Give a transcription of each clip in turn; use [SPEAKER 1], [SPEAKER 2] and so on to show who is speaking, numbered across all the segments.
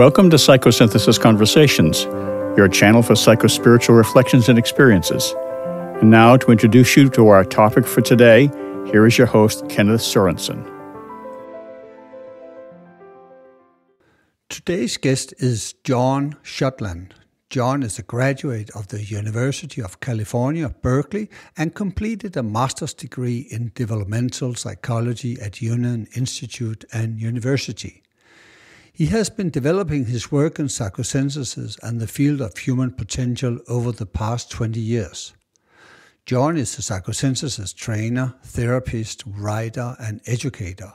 [SPEAKER 1] Welcome to Psychosynthesis Conversations, your channel for psychospiritual reflections and experiences. And now, to introduce you to our topic for today, here is your host, Kenneth Sorensen.
[SPEAKER 2] Today's guest is Jon Schottland. Jon is a graduate of the University of California, Berkeley, and completed a master's degree in developmental psychology at Union Institute and University. He has been developing his work in psychosynthesis and the field of human potential over the past 20 years. Jon is a psychosynthesis trainer, therapist, writer, and educator.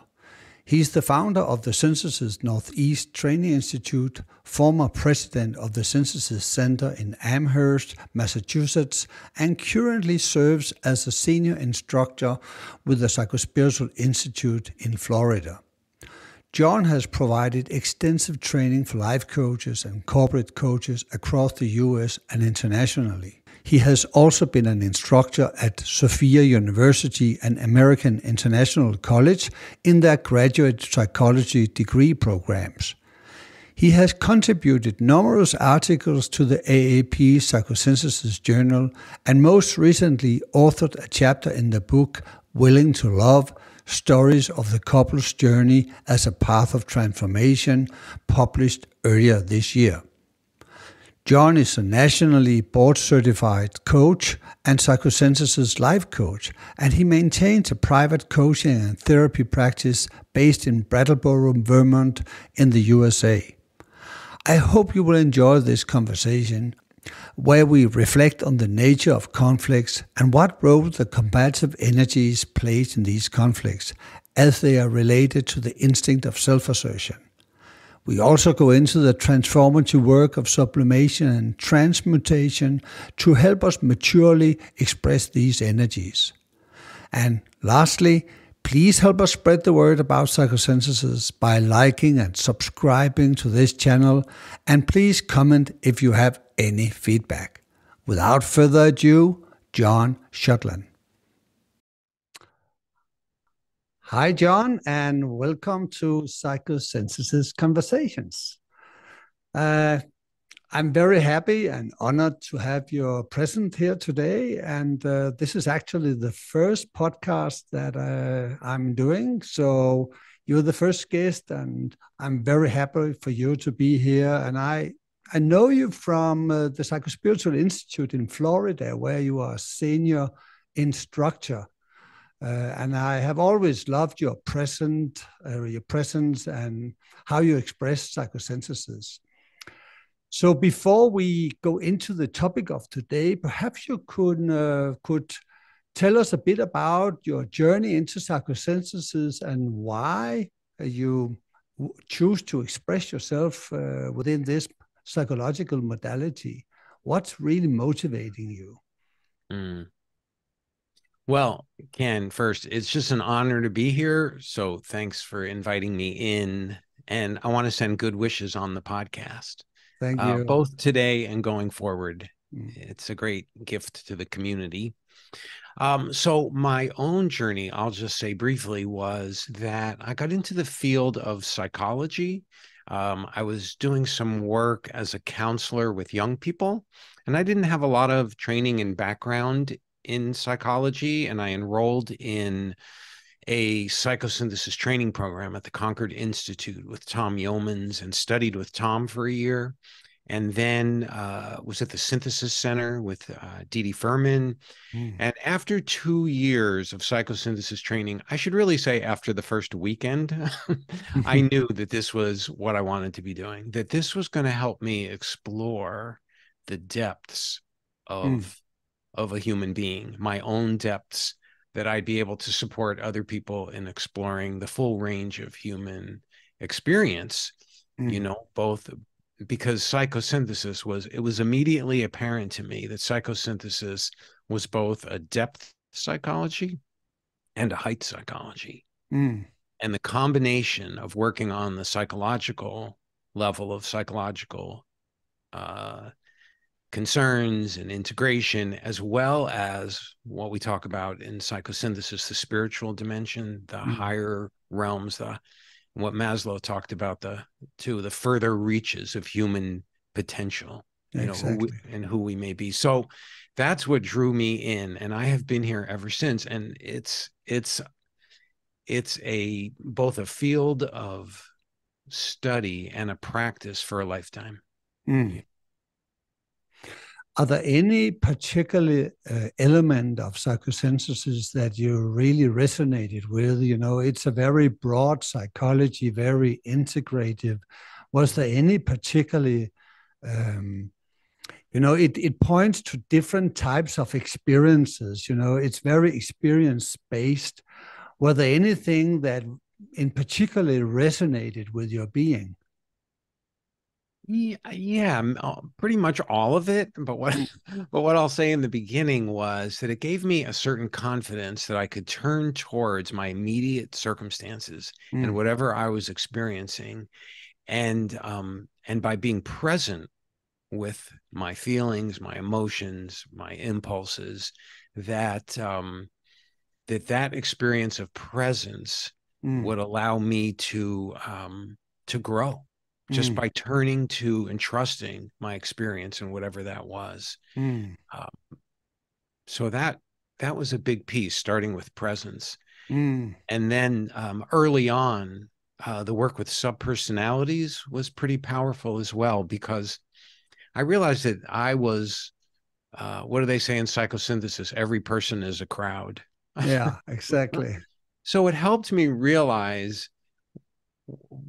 [SPEAKER 2] He's the founder of the Synthesis Northeast Training Institute, former president of the Synthesis Center in Amherst, Massachusetts, and currently serves as a senior instructor with the Psychospiritual Institute in Florida. Jon has provided extensive training for life coaches and corporate coaches across the US and internationally. He has also been an instructor at Sophia University and American International College in their graduate psychology degree programs. He has contributed numerous articles to the AAP Psychosynthesis Journal and most recently authored a chapter in the book Willing to Love Stories of the Couple's Journey as a Path of Transformation, published earlier this year. Jon is a nationally board certified coach and psychosynthesis life coach, and he maintains a private coaching and therapy practice based in Brattleboro, Vermont, in the USA. I hope you will enjoy this conversation where we reflect on the nature of conflicts and what role the combative energies play in these conflicts as they are related to the instinct of self assertion. We also go into the transformative work of sublimation and transmutation to help us maturely express these energies. And lastly, please help us spread the word about psychosynthesis by liking and subscribing to this channel. And please comment if you have any feedback. Without further ado, Jon Schottland. Hi, Jon, and welcome to Psychosynthesis Conversations. Uh, I'm very happy and honored to have you present here today. And uh, this is actually the first podcast that uh, I'm doing. So you're the first guest, and I'm very happy for you to be here. And I I know you from uh, the Psychospiritual Institute in Florida, where you are senior instructor. Uh, and I have always loved your present, uh, your presence, and how you express psychosynthesis. So, before we go into the topic of today, perhaps you could uh, could tell us a bit about your journey into psychosynthesis and why you choose to express yourself uh, within this psychological modality. What's really motivating you? Mm.
[SPEAKER 3] well ken first it's just an honor to be here so thanks for inviting me in and i want to send good wishes on the podcast
[SPEAKER 2] thank uh, you uh,
[SPEAKER 3] both today and going forward mm. it's a great gift to the community um, so my own journey, I'll just say briefly, was that I got into the field of psychology um, I was doing some work as a counselor with young people, and I didn't have a lot of training and background in psychology. And I enrolled in a psychosynthesis training program at the Concord Institute with Tom Yeomans and studied with Tom for a year and then uh, was at the Synthesis Center with uh, Didi Firman. Mm. And after two years of psychosynthesis training, I should really say after the first weekend, I knew that this was what I wanted to be doing, that this was going to help me explore the depths of, mm. of a human being, my own depths, that I'd be able to support other people in exploring the full range of human experience. Mm. You know, both because psychosynthesis was it was immediately apparent to me that psychosynthesis was both a depth psychology and a height psychology mm. and the combination of working on the psychological level of psychological uh, concerns and integration as well as what we talk about in psychosynthesis the spiritual dimension the mm. higher realms the what Maslow talked about the to the further reaches of human potential, you exactly. know, who we, and who we may be. So that's what drew me in, and I have been here ever since. And it's it's it's a both a field of study and a practice for a lifetime. Mm.
[SPEAKER 2] Are there any particular uh, element of psychosynthesis that you really resonated with? You know, it's a very broad psychology, very integrative. Was there any particularly, um, you know, it, it points to different types of experiences. You know, it's very experience based. Were there anything that in particular resonated with your being?
[SPEAKER 3] Yeah, yeah, uh, pretty much all of it. But what, but what I'll say in the beginning was that it gave me a certain confidence that I could turn towards my immediate circumstances mm. and whatever I was experiencing, and um, and by being present with my feelings, my emotions, my impulses, that um, that that experience of presence mm. would allow me to um, to grow just mm. by turning to and trusting my experience and whatever that was. Mm. Um, so that that was a big piece, starting with presence, mm. and then um, early on, uh, the work with subpersonalities was pretty powerful as well because I realized that I was. Uh, what do they say in psychosynthesis? Every person is a crowd.
[SPEAKER 2] Yeah, exactly.
[SPEAKER 3] so it helped me realize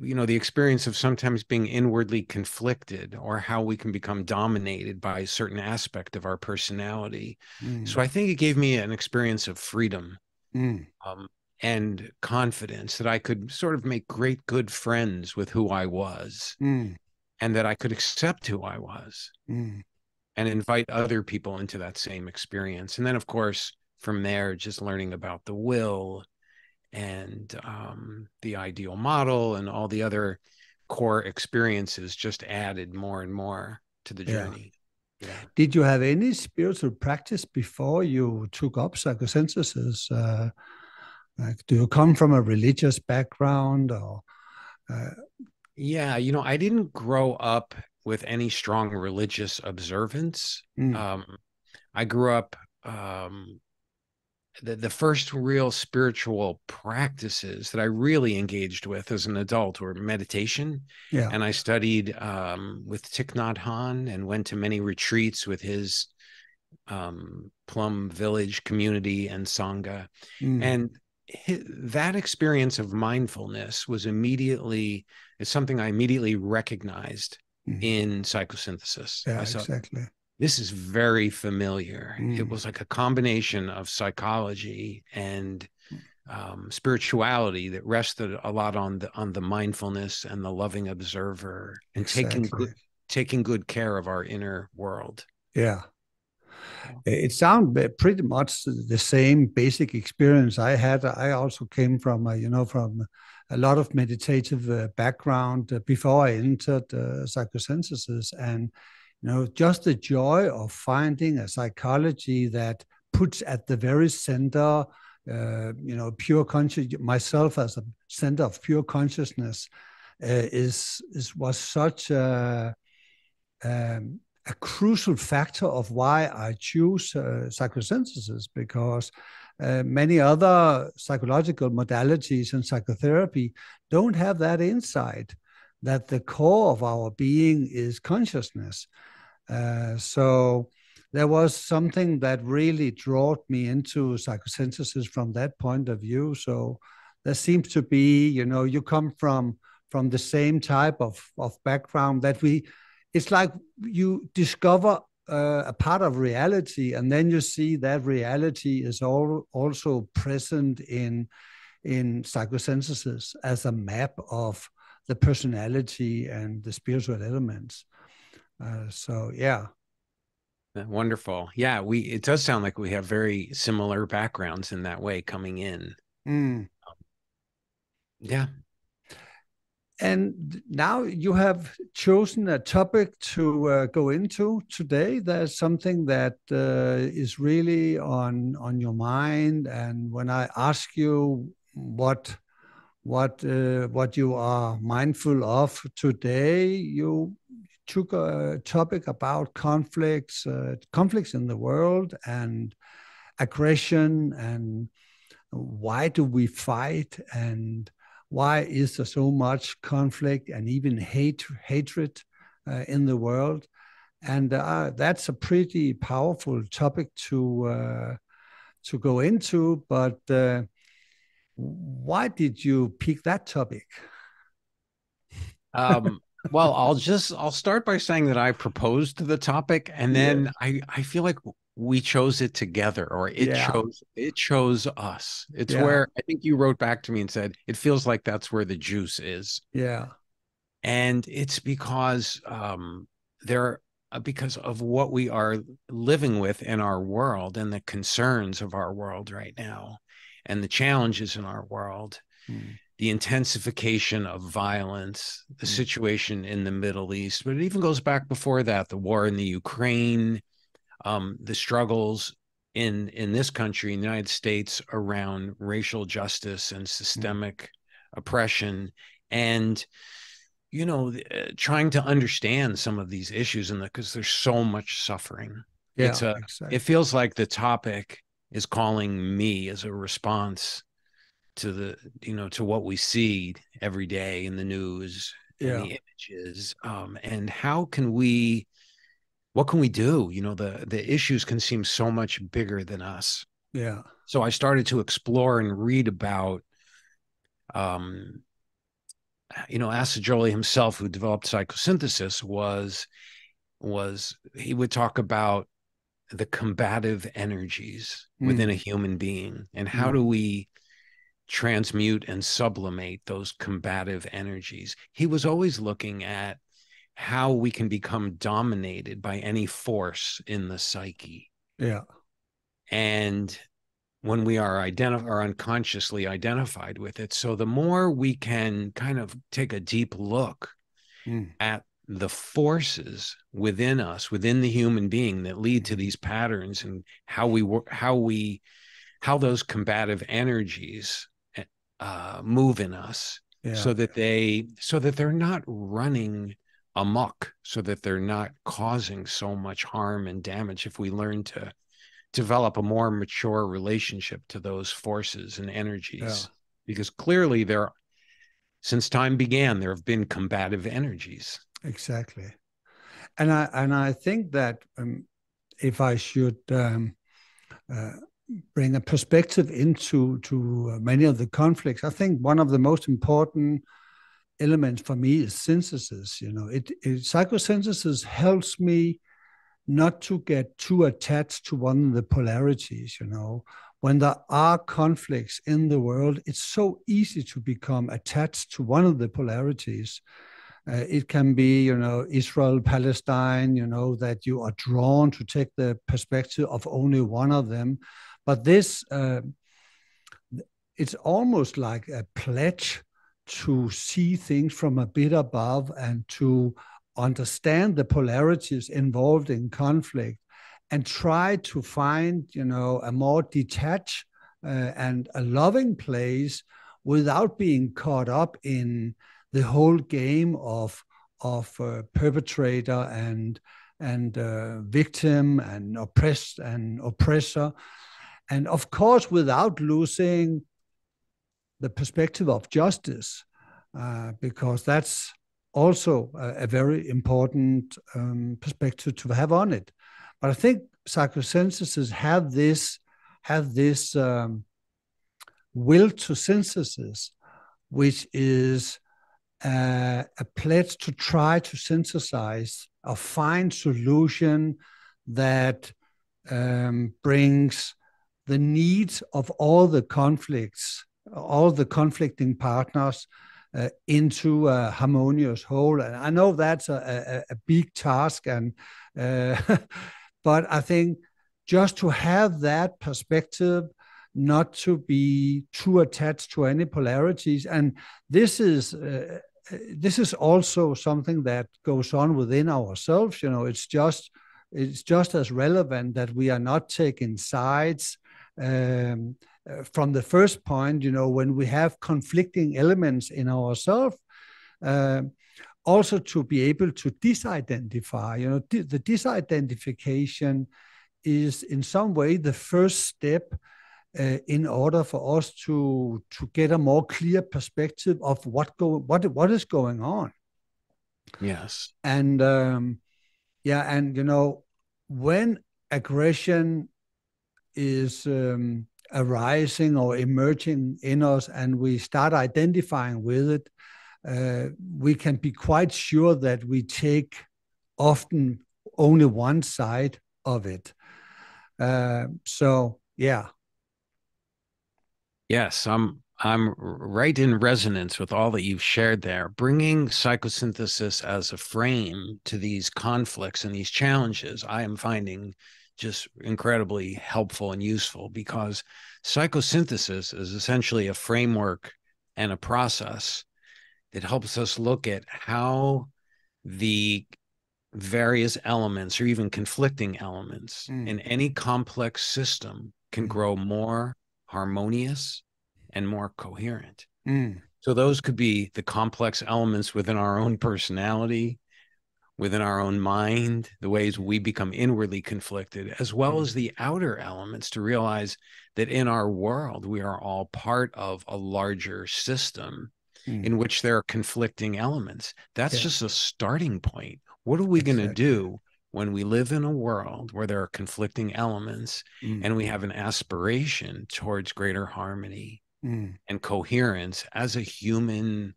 [SPEAKER 3] you know the experience of sometimes being inwardly conflicted or how we can become dominated by a certain aspect of our personality mm. so i think it gave me an experience of freedom mm. um, and confidence that i could sort of make great good friends with who i was mm. and that i could accept who i was mm. and invite other people into that same experience and then of course from there just learning about the will and um, the ideal model and all the other core experiences just added more and more to the journey.
[SPEAKER 2] Yeah. Yeah. Did you have any spiritual practice before you took up psychosynthesis? Uh, like, do you come from a religious background or?
[SPEAKER 3] Uh... Yeah, you know, I didn't grow up with any strong religious observance. Mm. Um, I grew up um, the, the first real spiritual practices that I really engaged with as an adult were meditation. Yeah. And I studied um, with Thich Nhat Hanh and went to many retreats with his um, Plum Village community and Sangha. Mm. And his, that experience of mindfulness was immediately, it's something I immediately recognized mm. in psychosynthesis.
[SPEAKER 2] Yeah, exactly
[SPEAKER 3] this is very familiar. Mm. It was like a combination of psychology and um, spirituality that rested a lot on the on the mindfulness and the loving observer and exactly. taking good, taking good care of our inner world.
[SPEAKER 2] Yeah. It sounds pretty much the same basic experience I had. I also came from, you know, from a lot of meditative uh, background uh, before I entered uh, psychosynthesis, and you know, just the joy of finding a psychology that puts at the very center, uh, you know, pure conscious, myself as a center of pure consciousness uh, is, is was such a, um, a crucial factor of why I choose uh, psychosynthesis because uh, many other psychological modalities and psychotherapy don't have that insight that the core of our being is consciousness. Uh, so there was something that really drew me into psychosynthesis from that point of view. So there seems to be, you know, you come from from the same type of of background that we. It's like you discover uh, a part of reality, and then you see that reality is all also present in in psychosynthesis as a map of the personality and the spiritual elements. Uh, so yeah.
[SPEAKER 3] Wonderful. Yeah, we it does sound like we have very similar backgrounds in that way coming in. Mm. Um, yeah.
[SPEAKER 2] And now you have chosen a topic to uh, go into today. There's something that uh, is really on on your mind. And when I ask you what what uh, what you are mindful of today. You took a topic about conflicts, uh, conflicts in the world, and aggression, and why do we fight, and why is there so much conflict and even hate hatred uh, in the world? And uh, that's a pretty powerful topic to uh, to go into. But uh, why did you pick that topic?
[SPEAKER 3] Um, well, I'll just I'll start by saying that I proposed the topic, and then yeah. I I feel like we chose it together, or it yeah. chose it chose us. It's yeah. where I think you wrote back to me and said it feels like that's where the juice is.
[SPEAKER 2] Yeah,
[SPEAKER 3] and it's because um, there uh, because of what we are living with in our world and the concerns of our world right now and the challenges in our world mm. the intensification of violence the mm. situation in the middle east but it even goes back before that the war in the ukraine um, the struggles in in this country in the united states around racial justice and hmm. systemic mm. oppression and you know uh, trying to understand some of these issues and because there's so much suffering yeah, it's a exactly. it feels like the topic is calling me as a response to the you know to what we see every day in the news yeah. and the images. Um and how can we what can we do? You know the the issues can seem so much bigger than us.
[SPEAKER 2] Yeah.
[SPEAKER 3] So i started to explore and read about um you know, Assagioli himself, who developed psychosynthesis, was was he would talk about the combative energies mm. within a human being and how mm. do we transmute and sublimate those combative energies. He was always looking at how we can become dominated by any force in the psyche.
[SPEAKER 2] Yeah.
[SPEAKER 3] And when we are identif- are unconsciously identified with it. So the more we can kind of take a deep look mm. at the forces within us, within the human being that lead to these patterns and how we work, how we, how those combative energies uh, move in us yeah. so that they, so that they're not running amok, so that they're not causing so much harm and damage. If we learn to develop a more mature relationship to those forces and energies yeah. because clearly there since time began there have been combative energies
[SPEAKER 2] exactly and i and i think that um, if i should um, uh, bring a perspective into to uh, many of the conflicts i think one of the most important elements for me is synthesis you know it, it psychosynthesis helps me not to get too attached to one of the polarities, you know. When there are conflicts in the world, it's so easy to become attached to one of the polarities. Uh, it can be, you know, Israel, Palestine, you know, that you are drawn to take the perspective of only one of them. But this, uh, it's almost like a pledge to see things from a bit above and to understand the polarities involved in conflict and try to find you know a more detached uh, and a loving place without being caught up in the whole game of of uh, perpetrator and and uh, victim and oppressed and oppressor and of course without losing the perspective of justice uh, because that's also a, a very important um, perspective to have on it. But I think psychosynthesis have this have this um, will to synthesis, which is uh, a pledge to try to synthesize or find solution that um, brings the needs of all the conflicts, all the conflicting partners uh, into a harmonious whole. And I know that's a, a, a big task, and uh, but I think just to have that perspective, not to be too attached to any polarities, and this is. Uh, this is also something that goes on within ourselves you know it's just it's just as relevant that we are not taking sides um, uh, from the first point, you know, when we have conflicting elements in ourselves, uh, also to be able to disidentify, you know, the disidentification is in some way the first step in order for us to to get a more clear perspective of what go what what is going on.
[SPEAKER 3] Yes,
[SPEAKER 2] and um, yeah, and you know when aggression is um, arising or emerging in us, and we start identifying with it, uh, we can be quite sure that we take often only one side of it. Uh, so yeah.
[SPEAKER 3] Yes, I'm I'm right in resonance with all that you've shared there. Bringing psychosynthesis as a frame to these conflicts and these challenges, I am finding just incredibly helpful and useful because psychosynthesis is essentially a framework and a process that helps us look at how the various elements or even conflicting elements mm. in any complex system can mm. grow more harmonious and more coherent. Mm. So, those could be the complex elements within our own personality, within our own mind, the ways we become inwardly conflicted, as well as the outer elements to realize that in our world, we are all part of a larger system mm. in which there are conflicting elements. That's yeah. just a starting point. What are we exactly. going to do when we live in a world where there are conflicting elements mm. and we have an aspiration towards greater harmony mm. and coherence as a human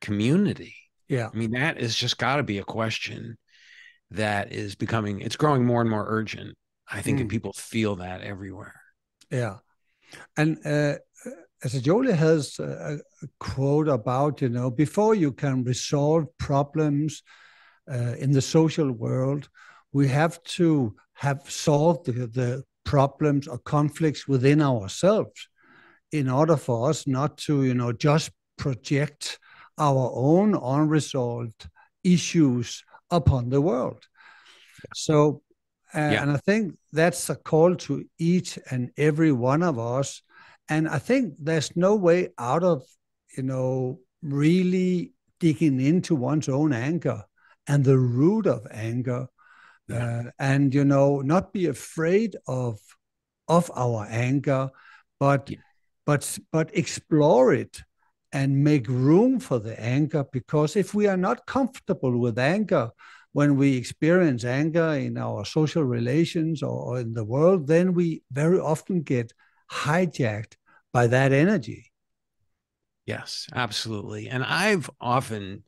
[SPEAKER 3] community?
[SPEAKER 2] Yeah.
[SPEAKER 3] I mean, that is just got to be a question that is becoming, it's growing more and more urgent. I think mm. people feel that everywhere.
[SPEAKER 2] Yeah. And uh, Assagioli has a, a, quote about, you know, before you can resolve problems uh, in the social world, we have to have solved the, the problems or conflicts within ourselves in order for us not to, you know, just project our own unresolved issues upon the world. So, uh, yeah. and I think that's a call to each and every one of us. And I think there's no way out of, you know, really digging into one's own anger and the root of anger. Yeah. Uh, and, you know, not be afraid of of our anger, but yeah. but but explore it and make room for the anger because if we are not comfortable with anger when we experience anger in our social relations or in the world then we very often get hijacked by that energy
[SPEAKER 3] yes absolutely and i've often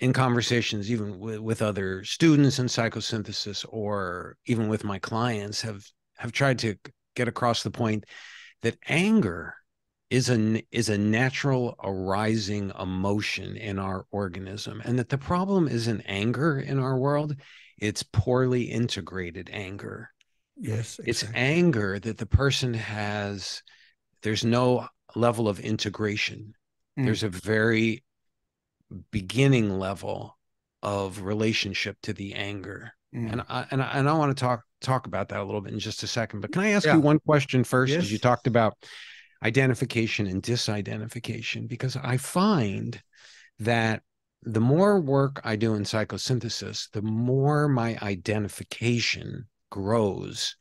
[SPEAKER 3] in conversations even with, with other students in psychosynthesis or even with my clients have have tried to get across the point that anger is a is a natural arising emotion in our organism and that the problem isn't anger in our world it's poorly integrated anger
[SPEAKER 2] yes
[SPEAKER 3] exactly. it's anger that the person has there's no level of integration mm. there's a very beginning level of relationship to the anger mm. and i and I, and I want to talk talk about that a little bit in just a second but can i ask yeah. you one question first because yes. you talked about identification and disidentification because I find that the more work I do in psychosynthesis, the more my identification grows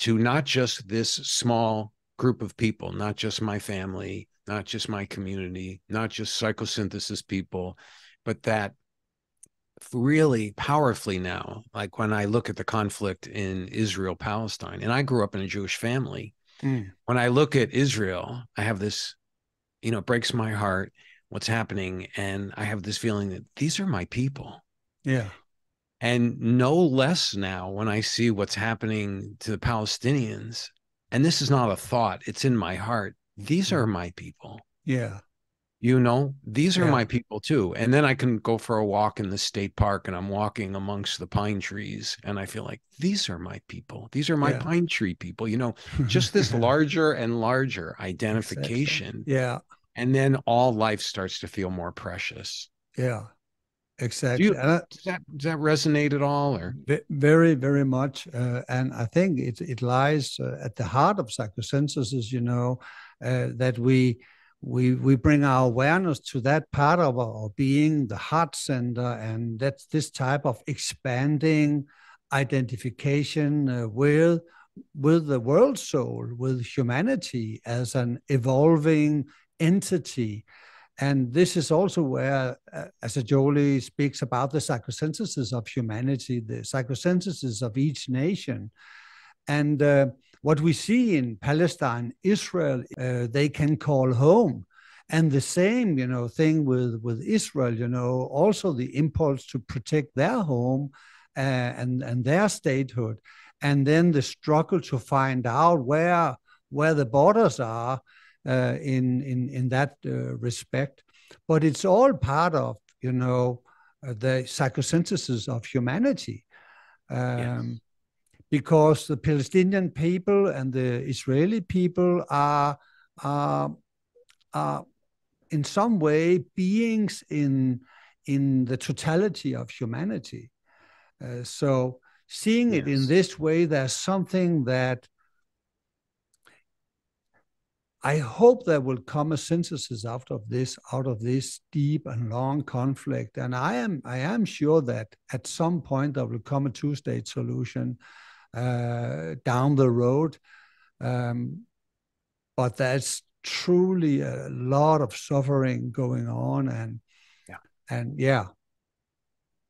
[SPEAKER 3] to not just this small group of people, not just my family, not just my community, not just psychosynthesis people, but that really powerfully now, like when I look at the conflict in Israel Palestine, and I grew up in a Jewish family, Mm. When I look at Israel, I have this, you know, it breaks my heart what's happening. And I have this feeling that these are my people.
[SPEAKER 2] Yeah.
[SPEAKER 3] And no less now when I see what's happening to the Palestinians, and this is not a thought, it's in my heart. These are my people.
[SPEAKER 2] Yeah
[SPEAKER 3] you know these are yeah. my people too and then i can go for a walk in the state park and i'm walking amongst the pine trees and i feel like these are my people these are my yeah. pine tree people you know just this larger and larger identification
[SPEAKER 2] yeah
[SPEAKER 3] and then all life starts to feel more precious
[SPEAKER 2] yeah Exactly.
[SPEAKER 3] Do you, does that does that resonate at all, or
[SPEAKER 2] very very much? Uh, and I think it it lies uh, at the heart of psychosynthesis. You know uh, that we we we bring our awareness to that part of our being, the heart center, and that's this type of expanding identification uh, with with the world soul, with humanity as an evolving entity. And this is also where uh, jolie speaks about the psychosynthesis of humanity, the psychosynthesis of each nation. And uh, what we see in Palestine, Israel, uh, they can call home. And the same, you know, thing with, with Israel, you know, also the impulse to protect their home uh, and, and their statehood. And then the struggle to find out where, where the borders are uh, in, in, in that uh, respect. But it's all part of, you know, uh, the psychosynthesis of humanity. Um, yes. Because the Palestinian people and the Israeli people are, are, are in some way beings in, in the totality of humanity. Uh, so seeing yes. it in this way, there's something that I hope there will come a synthesis out of this, out of this deep and long conflict. And I am, I am sure that at some point there will come a two-state solution uh, down the road. Um, but that's truly a lot of suffering going on, and yeah, and yeah.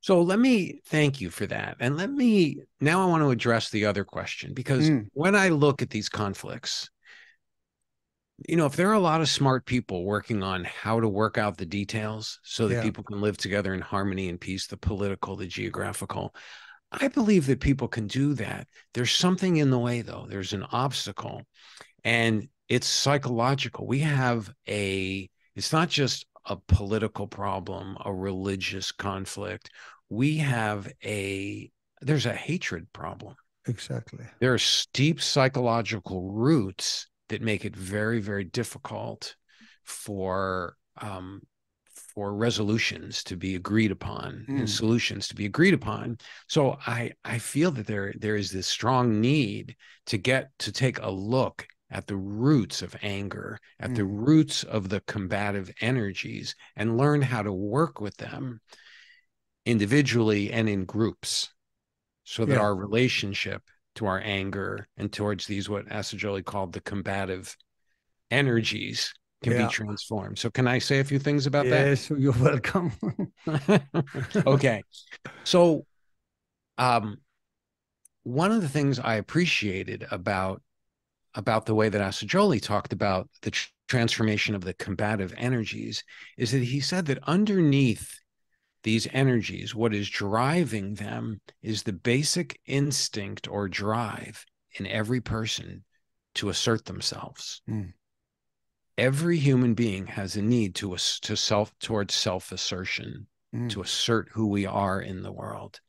[SPEAKER 3] So let me thank you for that. And let me now I want to address the other question because mm. when I look at these conflicts, you know, if there are a lot of smart people working on how to work out the details so that yeah. people can live together in harmony and peace, the political, the geographical, I believe that people can do that. There's something in the way, though. There's an obstacle, and it's psychological. We have a, it's not just a political problem, a religious conflict. We have a, there's a hatred problem.
[SPEAKER 2] Exactly.
[SPEAKER 3] There are steep psychological roots that make it very very difficult for um, for resolutions to be agreed upon mm. and solutions to be agreed upon so i i feel that there there is this strong need to get to take a look at the roots of anger at mm. the roots of the combative energies and learn how to work with them individually and in groups so that yeah. our relationship to our anger and towards these what Assagioli called the combative energies can yeah. be transformed. So can I say a few things about
[SPEAKER 2] yes,
[SPEAKER 3] that?
[SPEAKER 2] Yes, you're welcome.
[SPEAKER 3] okay. So um one of the things I appreciated about about the way that Assagioli talked about the tr- transformation of the combative energies is that he said that underneath these energies, what is driving them is the basic instinct or drive in every person to assert themselves. Mm. Every human being has a need to to self towards self assertion, mm. to assert who we are in the world,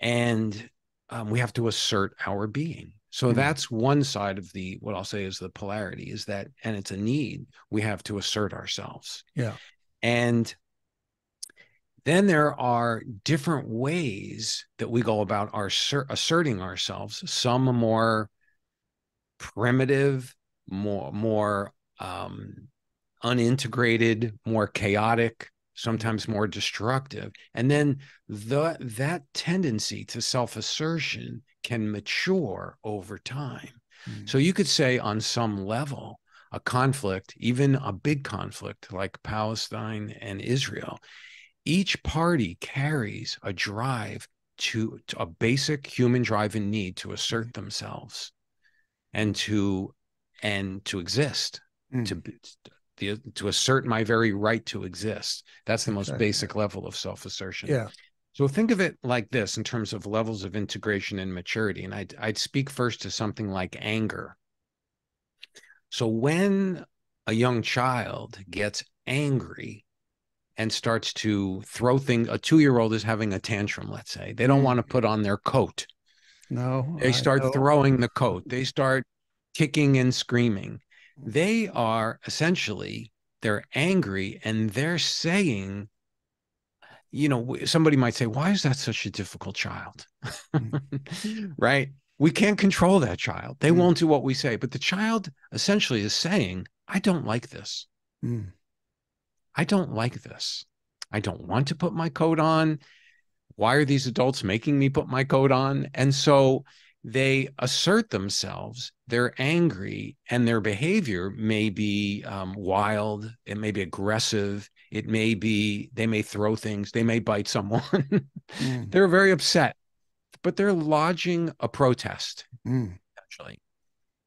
[SPEAKER 3] and um, we have to assert our being. So mm. that's one side of the what I'll say is the polarity is that, and it's a need we have to assert ourselves.
[SPEAKER 2] Yeah,
[SPEAKER 3] and then there are different ways that we go about our asserting ourselves. Some more primitive, more more um, unintegrated, more chaotic, sometimes more destructive. And then the that tendency to self-assertion can mature over time. Mm. So you could say on some level, a conflict, even a big conflict like Palestine and Israel, each party carries a drive to, to, a basic human drive and need to assert themselves and to and to exist mm. to the, to assert my very right to exist. That's the most exactly. basic level of self-assertion.
[SPEAKER 2] Yeah.
[SPEAKER 3] So think of it like this in terms of levels of integration and maturity and I'd, I'd speak first to something like anger. So when a young child gets angry and starts to throw things a two-year-old is having a tantrum let's say they don't mm. want to put on their coat.
[SPEAKER 2] No
[SPEAKER 3] they start throwing the coat. They start kicking and screaming they are essentially they're angry and they're saying you know, somebody might say, why is that such a difficult child? Mm. right? We can't control that child. They mm. won't do what we say. But the child essentially is saying, I don't like this. Mm. I don't like this. I don't want to put my coat on. Why are these adults making me put my coat on? And so they assert themselves, they're angry, and their behavior may be um, wild, it may be aggressive, it may be, they may throw things, they may bite someone. mm. They're very upset, but they're lodging a protest, mm. actually.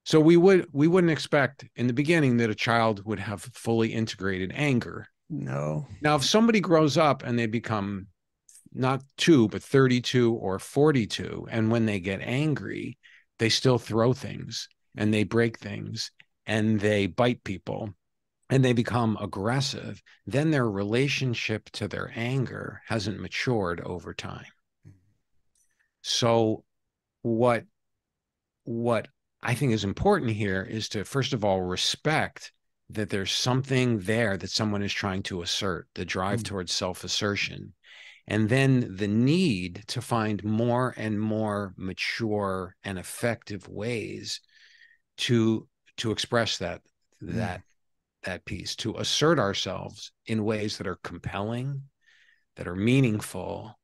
[SPEAKER 3] So we would we wouldn't expect in the beginning that a child would have fully integrated anger.
[SPEAKER 2] No.
[SPEAKER 3] Now, if somebody grows up and they become not two, but 32 or 42. And when they get angry, they still throw things and they break things and they bite people and they become aggressive, then their relationship to their anger hasn't matured over time. So what what I think is important here is to first of all respect that there's something there that someone is trying to assert, the drive mm. towards self-assertion and then the need to find more and more mature and effective ways to to express that mm. that that piece to assert ourselves in ways that are compelling that are meaningful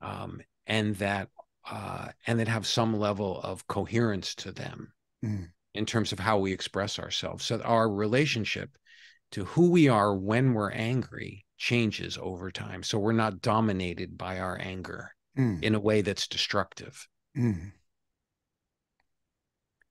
[SPEAKER 3] um, and that uh, and that have some level of coherence to them mm. in terms of how we express ourselves so our relationship to who we are when we're angry changes over time. So we're not dominated by our anger mm. in a way that's destructive. Mm.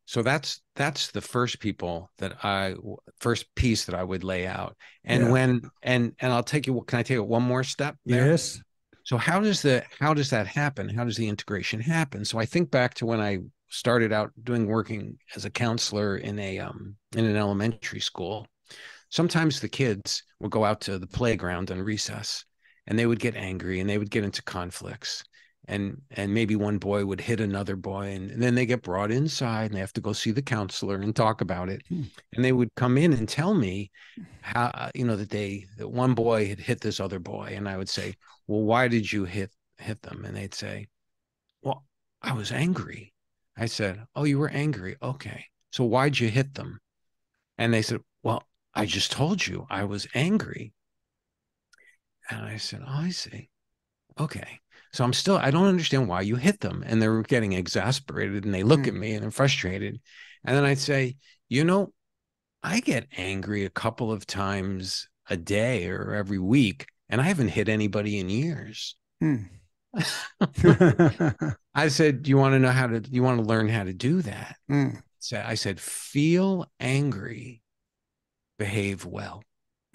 [SPEAKER 3] So that's that's the first people that I first piece that I would lay out. And yeah. when and and I'll take you can I take it one more step?
[SPEAKER 2] There? Yes.
[SPEAKER 3] So how does the how does that happen? How does the integration happen? So I think back to when I started out doing working as a counselor in a um in an elementary school sometimes the kids would go out to the playground on recess and they would get angry and they would get into conflicts and and maybe one boy would hit another boy and, and, then they get brought inside and they have to go see the counselor and talk about it hmm. and they would come in and tell me how uh, you know that they that one boy had hit this other boy and i would say well why did you hit hit them? And they'd say well i was angry. I said oh you were angry. Okay. So why'd you hit them? And they said well I just told you I was angry. And I said, Oh, I see. Okay. So I'm still, I don't understand why you hit them. And they're getting exasperated and they look mm. at me and they're frustrated. And then I'd say, You know, I get angry a couple of times a day or every week, and I haven't hit anybody in years. Mm. I said, Do you want to know how to, you want to learn how to do that? Mm. So I said, Feel angry behave well.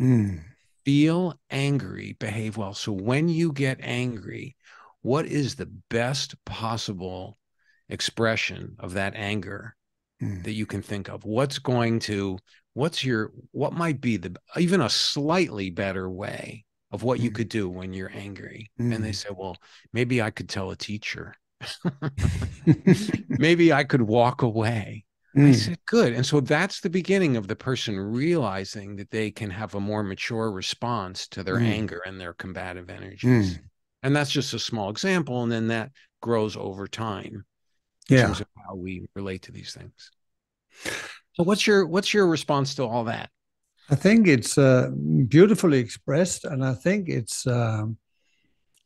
[SPEAKER 3] Mm. Feel angry, behave well. So when you get angry, what is the best possible expression of that anger mm. that you can think of? What's going to, what's your, what might be the, even a slightly better way of what mm. you could do when you're angry? And they mm. say, well, maybe I could tell a teacher. maybe I could walk away. Mm. I said, good. And so that's the beginning of the person realizing that they can have a more mature response to their mm. anger and their combative energies. Mm. And that's just a small example. And then that grows over time in yeah. terms of how we relate to these things. So what's your what's your response to all that?
[SPEAKER 2] I think it's uh, beautifully expressed, and I think it's uh,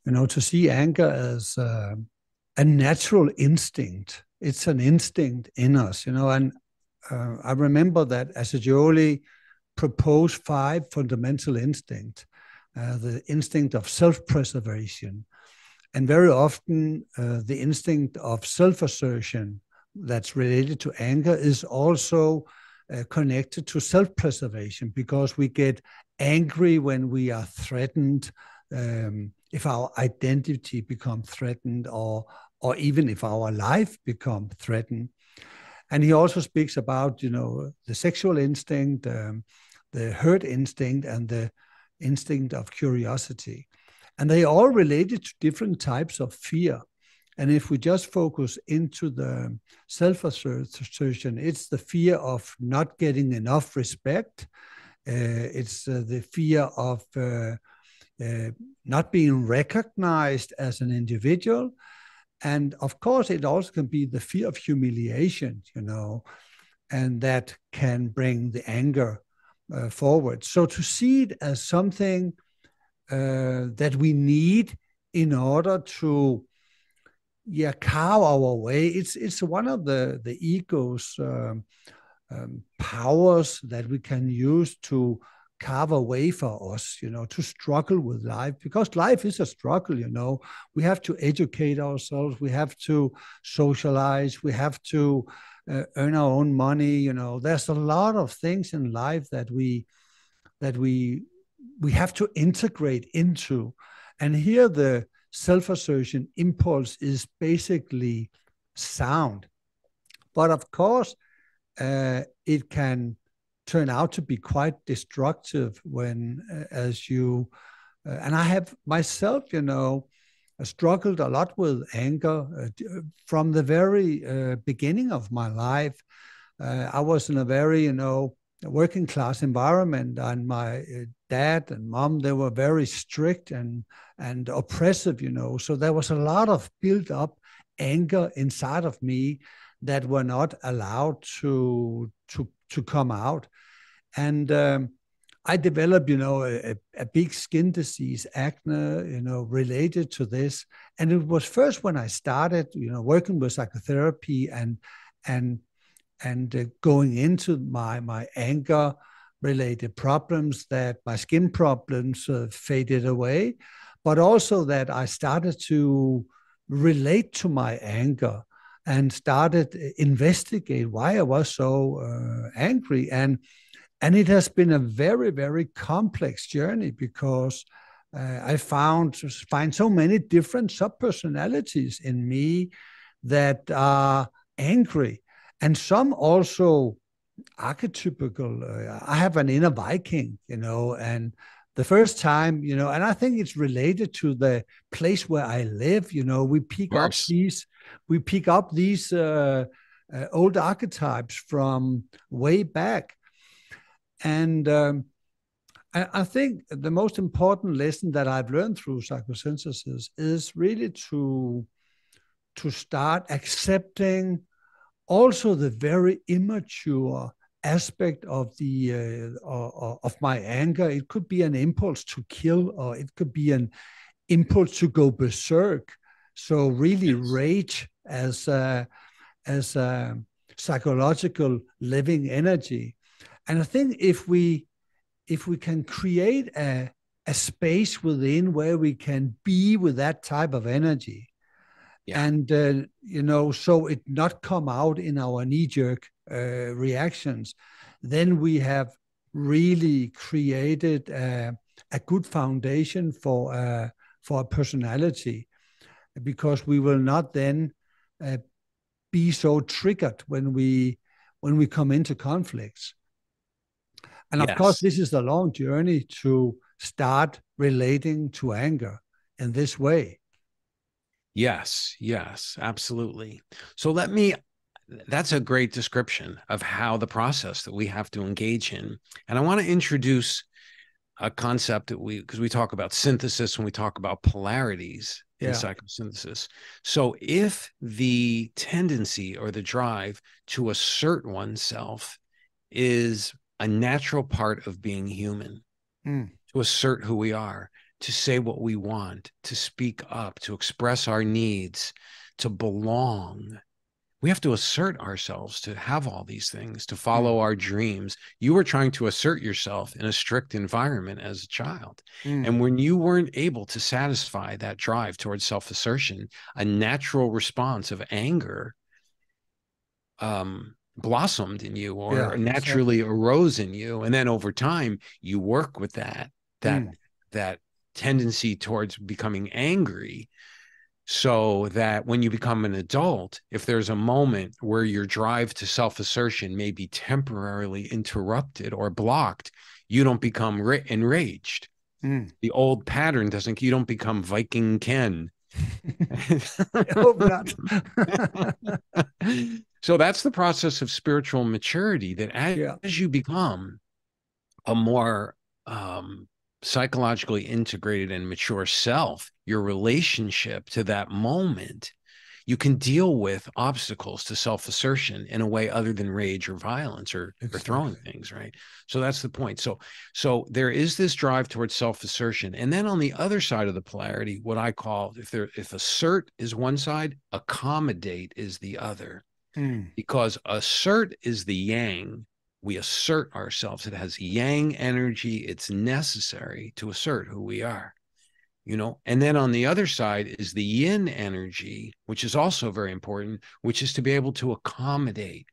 [SPEAKER 2] you know to see anger as uh, a natural instinct it's an instinct in us, you know. And uh, I remember that Assagioli proposed five fundamental instincts, uh, the instinct of self-preservation, and very often uh, the instinct of self-assertion that's related to anger is also uh, connected to self-preservation because we get angry when we are threatened. Um, if our identity becomes threatened or or even if our life become threatened. And he also speaks about, you know, the sexual instinct, um, the herd instinct, and the instinct of curiosity. And they all related to different types of fear. And if we just focus into the self assertion, it's the fear of not getting enough respect. Uh, it's uh, the fear of, uh, uh, not being recognized as an individual. And of course, it also can be the fear of humiliation, you know, and that can bring the anger uh, forward. So to see it as something uh, that we need in order to yeah carve our way it's it's one of the the ego's um, um, powers that we can use to carve a way for us you know to struggle with life because life is a struggle you know we have to educate ourselves we have to socialize we have to uh, earn our own money you know there's a lot of things in life that we that we we have to integrate into. And here the self assertion impulse is basically sound. But of course, uh, it can turn out to be quite destructive when, uh, as you, uh, and I have myself, you know, struggled a lot with anger uh, from the very uh, beginning of my life. Uh, I was in a very, you know, working class environment and my uh, dad and mom they were very strict and and oppressive you know so there was a lot of built up anger inside of me that were not allowed to to to come out. And um, i developed you know a, a big skin disease acne you know related to this. And it was first when i started you know working with psychotherapy and and and uh, going into my my anger related problems that my skin problems uh, faded away. But also that i started to relate to my anger and started investigate why i was so uh, angry and and it has been a very very complex journey because uh, i found find so many different sub personalities in me that are angry and some also archetypical. Uh, I have an inner Viking, you know, and the first time, you know, and I think it's related to the place where I live. You know, we pick up these, we pick up these uh, uh, old archetypes from way back, and um, I, I think the most important lesson that I've learned through psychosynthesis is really to to start accepting also the very immature aspect of the uh, of my anger. It could be an impulse to kill or it could be an impulse to go berserk so really rage as a, as a psychological living energy. And i think if we if we can create a a space within where we can be with that type of energy yeah. and uh, you know so it not come out in our knee jerk uh, reactions then we have really created a, a good foundation for uh, for a personality because we will not then uh, be so triggered when we when we come into conflicts and of yes. course this is a long journey to start relating to anger in this way
[SPEAKER 3] Yes, yes, absolutely. So let me that's a great description of how the process that we have to engage in. And I want to introduce a concept that we because we talk about synthesis when we talk about polarities yeah. in psychosynthesis. So if the tendency or the drive to assert oneself is a natural part of being human, mm. to assert who we are, to say what we want, to speak up, to express our needs, to belong. We have to assert ourselves to have all these things, to follow mm. our dreams. You were trying to assert yourself in a strict environment as a child. Mm. And when you weren't able to satisfy that drive towards self assertion, a natural response of anger um, blossomed in you or yeah, naturally exactly. arose in you. And then over time, you work with that, that, mm. that tendency towards becoming angry so that when you become an adult, if there's a moment where your drive to self assertion may be temporarily interrupted or blocked, you don't become ra- enraged. Mm. The old pattern doesn't, you don't become Viking Ken. so that's the process of spiritual maturity that as, yeah. as you become a more um, psychologically integrated and mature self, your relationship to that moment, you can deal with obstacles to self-assertion in a way other than rage or violence or, exactly. or throwing things right so that's the point so so there is this drive towards self-assertion and then on the other side of the polarity what i call if there if assert is one side accommodate is the other mm. because assert is the yang we assert ourselves it has yang energy it's necessary to assert who we are you know? And then on the other side is the yin energy which is also very important which is to be able to accommodate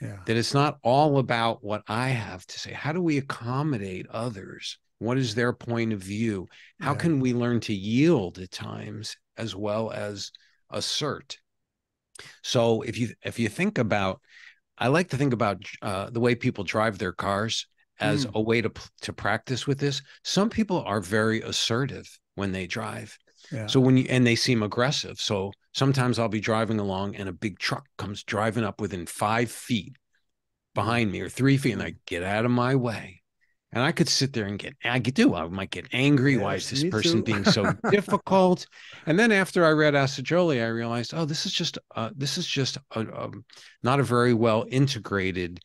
[SPEAKER 3] yeah. that it's not all about what i have to say. How do we accommodate others? What is their point of view? How yeah. can we learn to yield at times as well as assert? So if you if you think about i like to think about uh, the way people drive their cars as mm. a way to to practice with this some people are very assertive when they drive. Yeah. So when you and they seem aggressive. So sometimes I'll be driving along and a big truck comes driving up within five feet behind me or three feet, and I get out of my way. And I could sit there and get I could do. I might get angry. Yes, Why is this person being so difficult? And then after I read Assagioli, I realized, oh, this is just uh, this is just a, a, not a very well integrated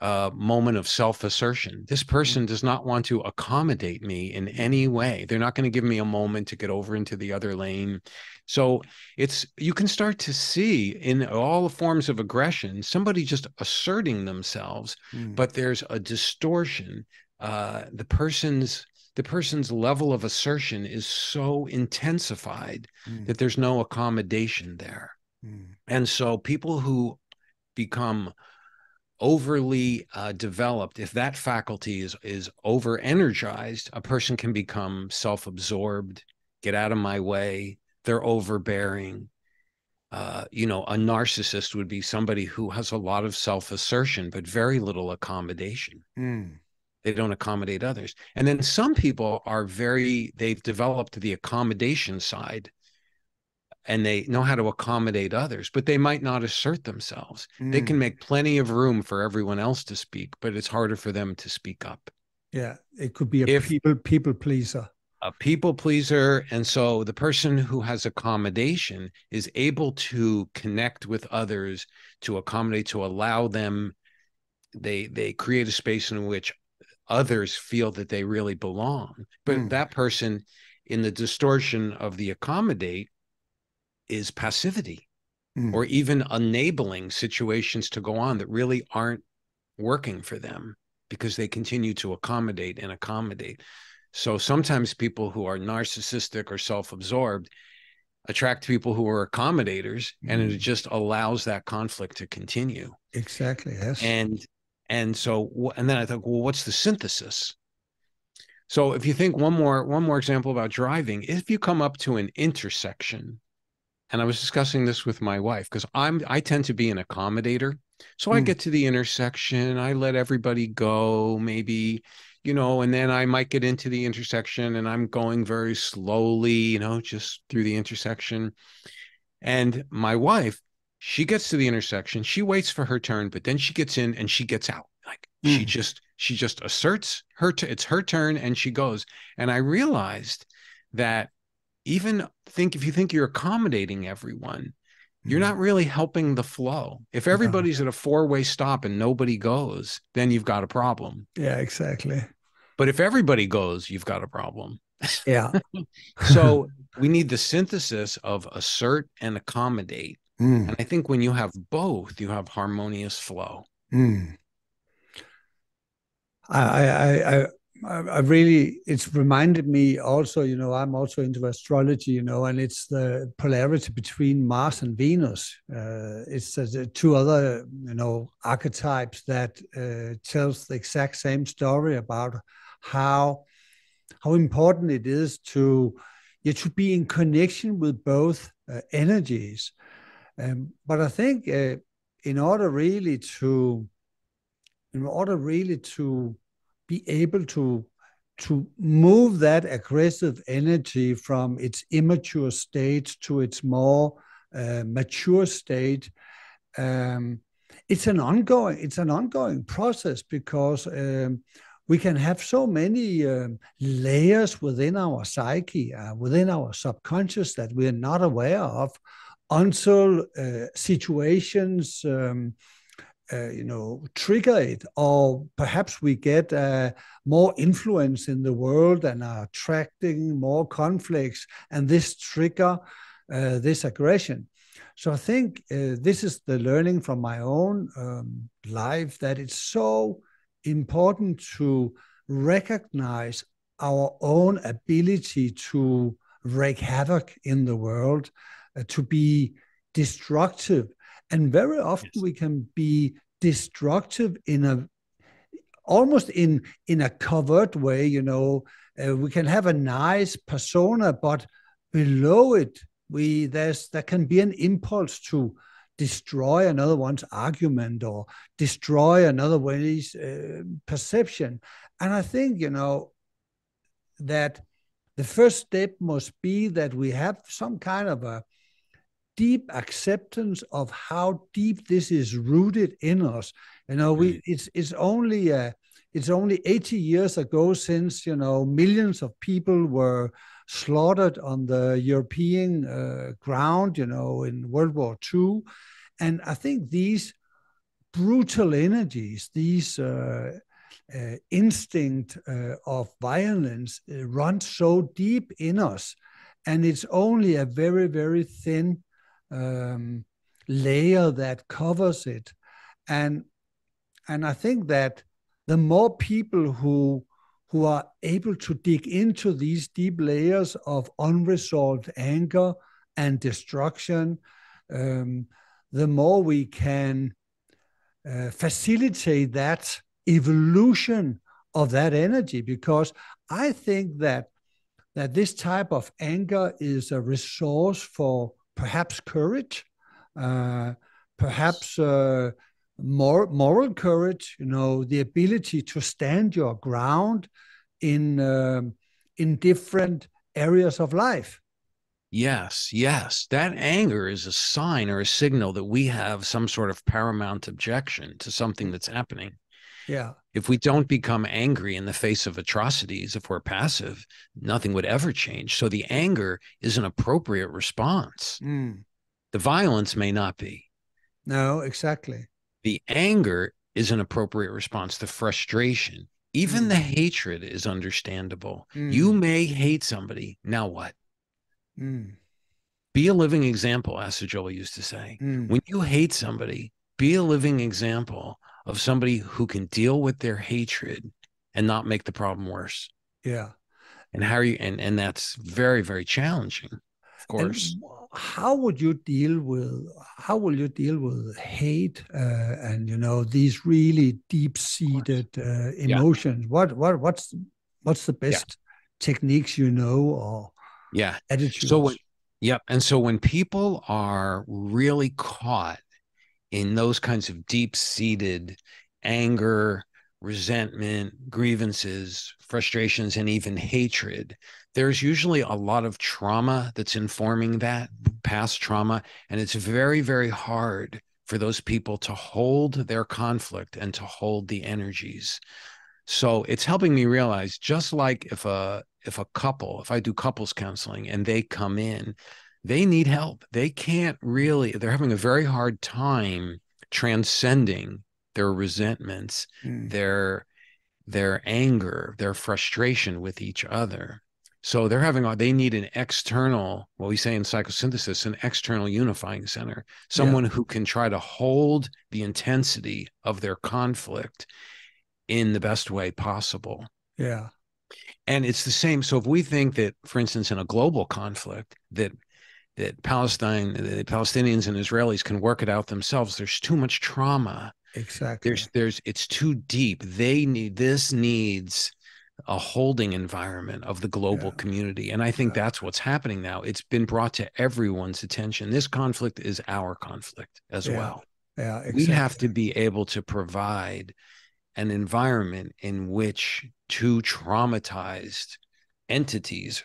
[SPEAKER 3] uh, moment of self assertion. This mm. person does not want to accommodate me in any way. They're not going to give me a moment to get over into the other lane. So it's you can start to see in all the forms of aggression somebody just asserting themselves, mm. but there's a distortion. Uh, the person's the person's level of assertion is so intensified mm. that there's no accommodation there. Mm. And so people who become overly uh, developed, if that faculty is is over energized, a person can become self absorbed, get out of my way. They're overbearing. Uh, you know, a narcissist would be somebody who has a lot of self assertion, but very little accommodation. Mm. They don't accommodate others. And then some people are very, they've developed the accommodation side and they know how to accommodate others, but they might not assert themselves. Mm. They can make plenty of room for everyone else to speak, but it's harder for them to speak up.
[SPEAKER 2] Yeah, it could be a if, people people pleaser.
[SPEAKER 3] A people pleaser, and so the person who has accommodation is able to connect with others to accommodate to allow them. They they create a space in which others feel that they really belong, but mm. that person in the distortion of the accommodate is passivity mm. or even enabling situations to go on that really aren't working for them because they continue to accommodate and accommodate. So sometimes people who are narcissistic or self absorbed attract people who are accommodators mm. and it hmm. just allows that conflict to continue.
[SPEAKER 2] Exactly. Yes.
[SPEAKER 3] And and so and then I thought, well, what's the synthesis? So if you think one more one more example about driving, if you come up to an intersection and I was discussing this with my wife because I'm I tend to be an accommodator. So mm. I hmm. get to the intersection, I let everybody go, maybe, you know, and then I might get into the intersection and I'm going very slowly, you know, just through the intersection. And my wife, she gets to the intersection, she waits for her turn, but then she gets in and she gets out. Like mm. she just she just asserts her t- it's her turn and she goes. And I realized that even think if you think you're accommodating everyone, you're mm-hmm. not really helping the flow. If everybody's at a four way stop and nobody goes, then you've got a problem.
[SPEAKER 2] Yeah, exactly.
[SPEAKER 3] But if everybody goes, you've got a problem.
[SPEAKER 2] Yeah.
[SPEAKER 3] so we need the synthesis of assert and accommodate. Mm. And I think when you have both, you have harmonious flow. Mm.
[SPEAKER 2] I, I, I, I really, it's reminded me also, you know, I'm also into astrology, you know, and it's the polarity between Mars and Venus. Uh, it's uh, two other, you know, archetypes that uh, tells the exact same story about how how important it is to you to be in connection with both uh, energies. Um, but I think uh, in order really to, in order really to be able to to move that aggressive energy from its immature state to its more uh, mature state um, it's an ongoing it's an ongoing process because um, we can have so many um, layers within our psyche, uh, within our subconscious that we are not aware of until uh, situations, um, uh, you know, trigger it, or perhaps we get uh, more influence in the world and are attracting more conflicts, and this trigger uh, this aggression. So I think uh, this is the learning from my own um, life that it's so important to recognize our own ability to wreak havoc in the world, to be destructive. And very often yes. we can be destructive in a almost in in a covert way you know uh, we can have a nice persona but below it we there's there can be an impulse to destroy another one's argument or destroy another one's uh, perception. And I think, you know, that the first step must be that we have some kind of a deep acceptance of how deep this is rooted in us. You know, we it's it's only uh, it's only 80 years ago since you know millions of people were slaughtered on the European uh, ground, you know, in World War II. And I think these brutal energies, these uh, uh, instinct uh, of violence uh, run so deep in us. And it's only a very, very thin um, layer that covers it. And, and I think that the more people who who are able to dig into these deep layers of unresolved anger and destruction, um, the more we can uh, facilitate that evolution of that energy. Because I think that that this type of anger is a resource for perhaps courage, uh, perhaps uh, more moral courage, you know, the ability to stand your ground in um, in different areas of life.
[SPEAKER 3] Yes, yes. That anger is a sign or a signal that we have some sort of paramount objection to something that's happening.
[SPEAKER 2] Yeah.
[SPEAKER 3] If we don't become angry in the face of atrocities, if we're passive, nothing would ever change. So the anger is an appropriate response. Mm. The violence may not be.
[SPEAKER 2] No, exactly.
[SPEAKER 3] The anger is an appropriate response. The frustration, even mm. the hatred is understandable. Mm. You may hate somebody. Now what? Mm. Be a living example, as Joel used to say. Mm. When you hate somebody, be a living example of somebody who can deal with their hatred and not make the problem worse.
[SPEAKER 2] Yeah.
[SPEAKER 3] And how are you and and that's very, very challenging, of course. And
[SPEAKER 2] how would you deal with how will you deal with hate uh, and you know these really deep seated uh, emotions yeah. what what what's what's the best yeah. techniques you know or
[SPEAKER 3] yeah
[SPEAKER 2] attitudes
[SPEAKER 3] so when, yep and so when people are really caught in those kinds of deep seated anger resentment grievances frustrations and even hatred there's usually a lot of trauma that's informing that past trauma. And it's very, very hard for those people to hold their conflict and to hold the energies. So it's helping me realize just like if a if a couple, if I do couples counseling and they come in, they need help. They can't really, they're having a very hard time transcending their resentments, mm. their their anger, their frustration with each other. So they're having they need an external, what we say in psychosynthesis, an external unifying center, someone yeah. who can try to hold the intensity of their conflict in the best way possible.
[SPEAKER 2] Yeah.
[SPEAKER 3] And it's the same. So if we think that, for instance, in a global conflict, that that Palestine, the Palestinians and Israelis can work it out themselves, there's too much trauma.
[SPEAKER 2] Exactly.
[SPEAKER 3] There's there's it's too deep. They need this needs a holding environment of the global yeah. community. And I think yeah. that's what's happening now. It's been brought to everyone's attention. This conflict is our conflict as
[SPEAKER 2] yeah.
[SPEAKER 3] well.
[SPEAKER 2] Yeah, exactly.
[SPEAKER 3] We have to be able to provide an environment in which two traumatized entities,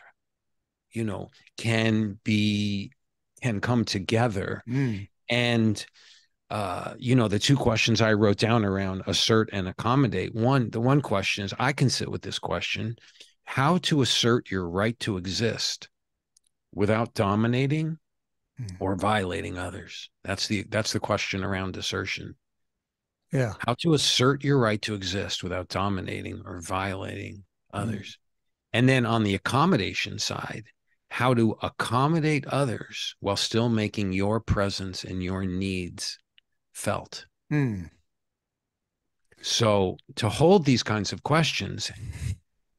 [SPEAKER 3] you know, can be can come together mm. and uh, you know, the two questions I wrote down around assert and accommodate. One, the one question is I can sit with this question how to assert your right to exist without dominating mm. or violating others. That's the that's the question around assertion.
[SPEAKER 2] Yeah.
[SPEAKER 3] How to assert your right to exist without dominating or violating mm. others. Mm. And then on the accommodation side, how to accommodate others while still making your presence and your needs felt. Mm. So to hold these kinds of questions,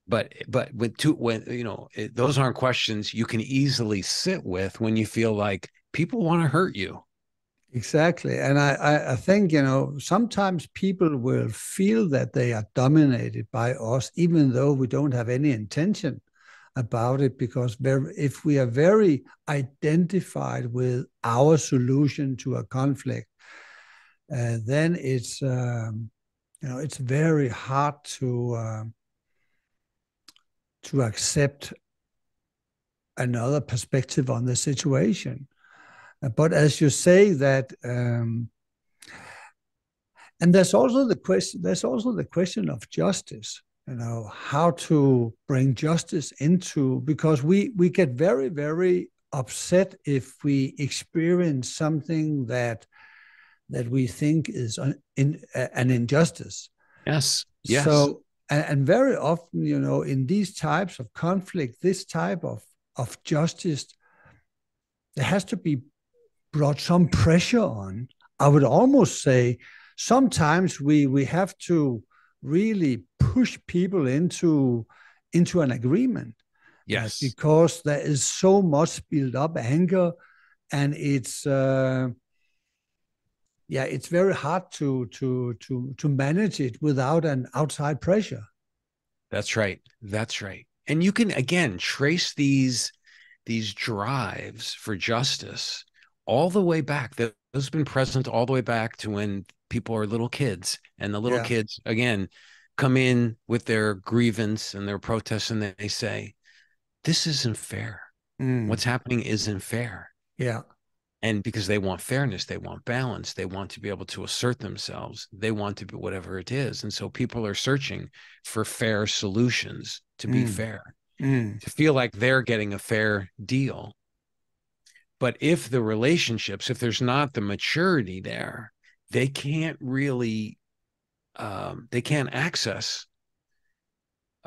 [SPEAKER 3] but but with two when you know it, those aren't questions you can easily sit with when you feel like people want to hurt you.
[SPEAKER 2] Exactly, and I I think you know sometimes people will feel that they are dominated by us, even though we don't have any intention about it because very, if we are very identified with our solution to a conflict uh, then it's um, you know it's very hard to uh, to accept another perspective on the situation. Uh, but as you say that, um, and there's also the question. There's also the question of justice. You know how to bring justice into because we we get very very upset if we experience something that that we think is an, in, an injustice.
[SPEAKER 3] Yes. Yes.
[SPEAKER 2] So, and, and, very often, you know, in these types of conflict, this type of, of justice, there has to be brought some pressure on. I would almost say sometimes we we have to really push people into into an agreement.
[SPEAKER 3] Yes.
[SPEAKER 2] because there is so much built up anger and it's uh, yeah, it's very hard to to to to manage it without an outside pressure.
[SPEAKER 3] That's right. That's right. And you can again trace these these drives for justice all the way back. That has been present all the way back to when people are little kids, and the little yeah. kids again come in with their grievance and their protest and they say, "This isn't fair. Mm. What's happening isn't fair."
[SPEAKER 2] Yeah
[SPEAKER 3] and because they want fairness they want balance they want to be able to assert themselves they want to be whatever it is and so people are searching for fair solutions to be mm. fair mm. to feel like they're getting a fair deal but if the relationships if there's not the maturity there they can't really um, they can't access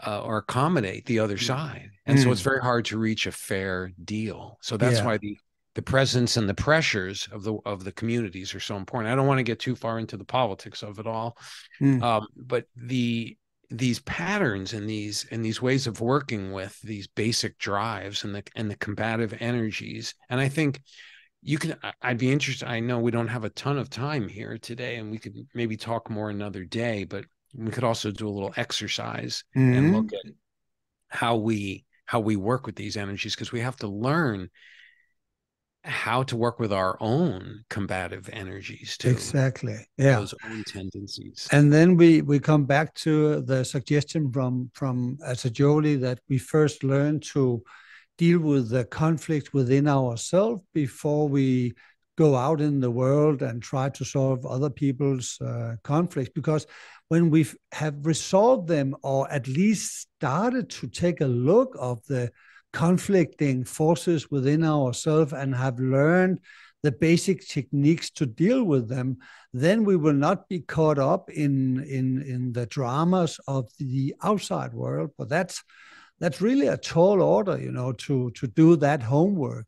[SPEAKER 3] uh, or accommodate the other mm. side and mm. so it's very hard to reach a fair deal so that's yeah. why the the presence and the pressures of the of the communities are so important. I don't want to get too far into the politics of it all, mm. um, but the these patterns and these and these ways of working with these basic drives and the and the combative energies, and I think you can i'd be interested i know we don't have a ton of time here today and we could maybe talk more another day but we could also do a little exercise mm-hmm. and look at how we how we work with these energies because we have to learn how to work with our own combative energies too.
[SPEAKER 2] Exactly. Yeah.
[SPEAKER 3] Those own tendencies.
[SPEAKER 2] And then we we come back to the suggestion from from Assagioli that we first learn to deal with the conflict within ourselves before we go out in the world and try to solve other people's uh, conflicts because when we have resolved them or at least started to take a look of the conflicting forces within ourselves and have learned the basic techniques to deal with them, then we will not be caught up in in in the dramas of the outside world. But that's that's really a tall order, you know, to to do that homework.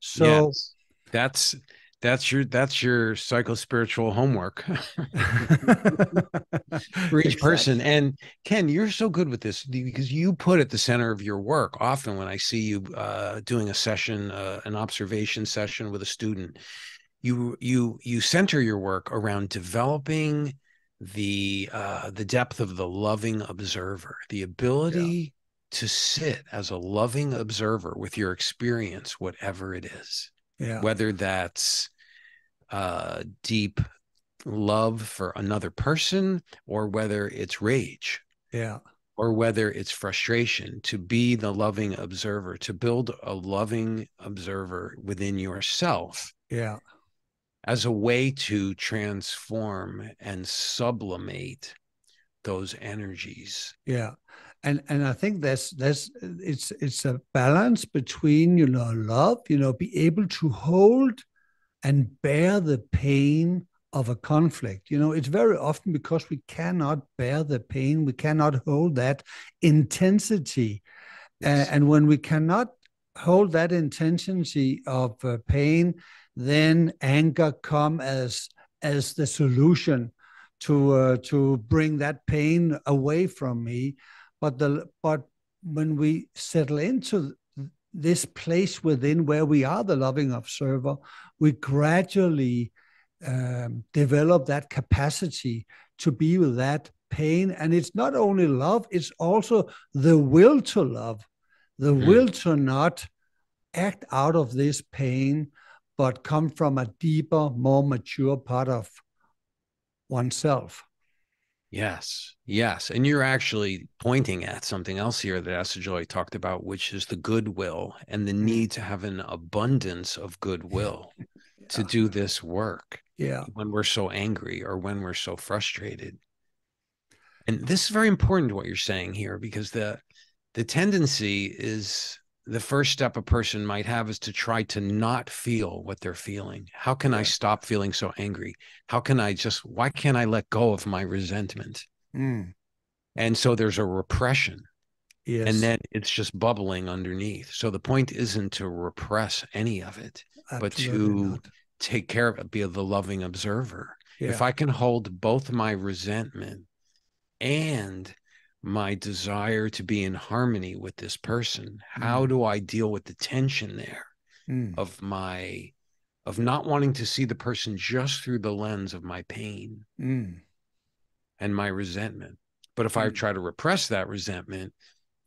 [SPEAKER 2] So
[SPEAKER 3] yes. that's that's your that's your psycho spiritual homework for each exactly. person and ken you're so good with this because you put at the center of your work often when i see you uh, doing a session uh, an observation session with a student you you you center your work around developing the uh, the depth of the loving observer the ability. To sit as a loving observer with your experience whatever it is
[SPEAKER 2] yeah.
[SPEAKER 3] whether that's uh, deep love for another person or whether it's rage.
[SPEAKER 2] Yeah.
[SPEAKER 3] Or whether it's frustration, to be the loving observer, to build a loving observer within yourself.
[SPEAKER 2] Yeah.
[SPEAKER 3] as a way to transform and sublimate those energies.
[SPEAKER 2] Yeah. And and I think that's that's it's it's a balance between, you know, love, you know, be able to hold and bear the pain of a conflict. You know, it's very often because we cannot bear the pain, we cannot hold that intensity. Yes. Uh, and when we cannot hold that intensity of uh, pain, then anger come as as the solution to uh, to bring that pain away from me. But the but when we settle into this place within where we are the loving observer, we gradually um, develop that capacity to be with that pain. And it's not only love, it's also the will to love, the mm. will to not act out of this pain, but come from a deeper, more mature part of oneself.
[SPEAKER 3] Yes, yes. And you're actually pointing at something else here that Joy talked about, which is the goodwill and the mm. need to have an abundance of goodwill yeah. to do this work.
[SPEAKER 2] Yeah.
[SPEAKER 3] When we're so angry or when we're so frustrated. And this is very important what you're saying here because the the tendency is the first step a person might have is to try to not feel what they're feeling. How can I stop feeling so angry? How can I just why can't I let go of my resentment? Mm. And so there's a repression. Yes. And then it's just bubbling underneath. So the point isn't to repress any of it, Absolutely but to not take care of it, be the loving observer. Yeah. If I can hold both my resentment and my desire to be in harmony with this person, mm. how do I deal with the tension there mm. of my of not wanting to see the person just through the lens of my pain mm. and my resentment. But if I mm. try to repress that resentment,